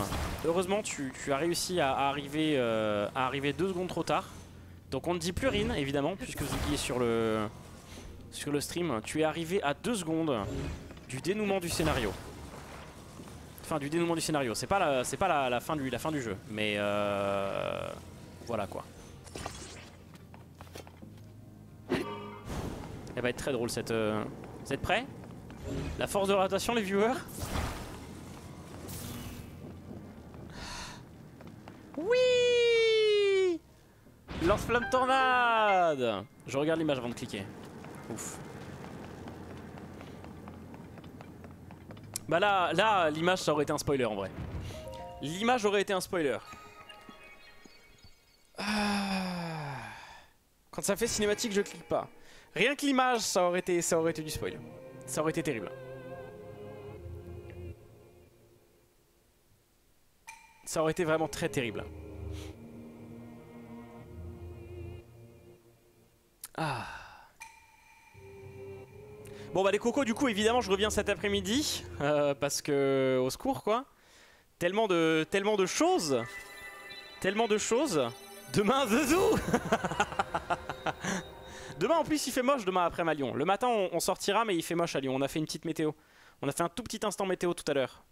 Heureusement, tu, as réussi à, arriver, euh, à arriver deux secondes trop tard. Donc on ne dit plus rien, évidemment, puisque Zougi est sur le, sur le stream. Tu es arrivé à deux secondes du dénouement du scénario. Enfin, du dénouement du scénario. C'est pas, la, pas la, fin du, la fin du jeu, mais euh, voilà quoi. Elle va être très drôle cette... Euh, vous êtes prêts? La force de rotation les viewers? Oui Lance-flamme tornade Je regarde l'image avant de cliquer. Ouf. Bah là, là l'image ça aurait été un spoiler en vrai. L'image aurait été un spoiler. Ah. Quand ça fait cinématique, je clique pas. Rien que l'image, ça aurait été, ça aurait été du spoil. Ça aurait été terrible. Ça aurait été vraiment très terrible. Ah. Bon bah les cocos du coup évidemment je reviens cet après-midi euh, parce que au secours quoi. Tellement de choses. Tellement de choses. Demain Zezou Demain en plus il fait moche demain après à Lyon. Le matin on, sortira mais il fait moche à Lyon. On a fait une petite météo. On a fait un tout petit instant météo tout à l'heure.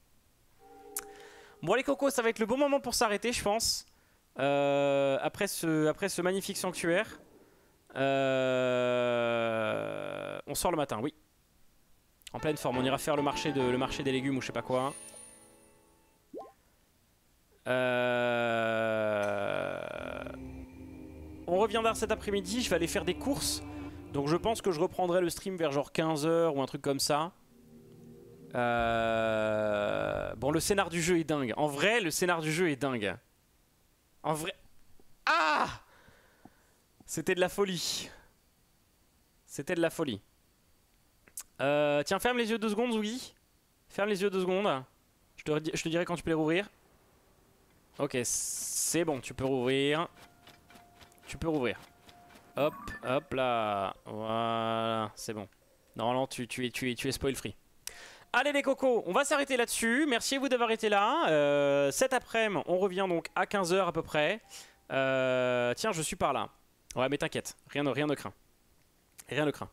Bon les cocos ça va être le bon moment pour s'arrêter je pense. Euh, après, ce, après ce magnifique sanctuaire. Euh, on sort le matin, oui. En pleine forme, on ira faire le marché, de, des légumes ou je sais pas quoi. Euh, On reviendra cet après-midi, je vais aller faire des courses. Donc je pense que je reprendrai le stream vers genre 15h ou un truc comme ça. Euh, Bon, le scénar du jeu est dingue. En vrai, le scénar du jeu est dingue. En vrai... Ah C'était de la folie. C'était de la folie. Euh, tiens, ferme les yeux deux secondes, Zougi. Ferme les yeux deux secondes. Je te, dirai quand tu peux les rouvrir. Ok, c'est bon, tu peux rouvrir. Tu peux rouvrir. Hop, hop là. Voilà, c'est bon. Normalement, tu, tu, es, tu, spoil free. Allez les cocos, on va s'arrêter là-dessus. Merci à vous d'avoir été là. Euh, cet après-midi, on revient donc à 15h à peu près. Euh, tiens, je suis par là. Ouais, mais t'inquiète, rien, rien ne craint. Rien ne craint.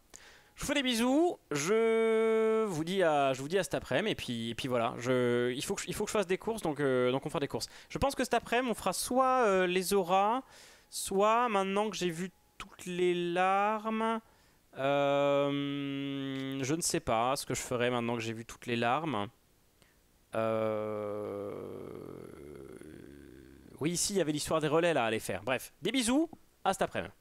Je vous fais des bisous. Je vous dis à, je vous dis à cet après-midi. Et puis, et voilà. Il, faut que, je- fasse des courses, donc, euh, donc on fera des courses. Je pense que cet après-midi, on fera soit euh, les auras, soit maintenant que j'ai vu toutes les larmes. euh, je ne sais pas ce que je ferai maintenant que j'ai vu toutes les larmes. Oui, ici, il y avait l'histoire des relais là à aller faire. Bref, des bisous. À cet après-midi.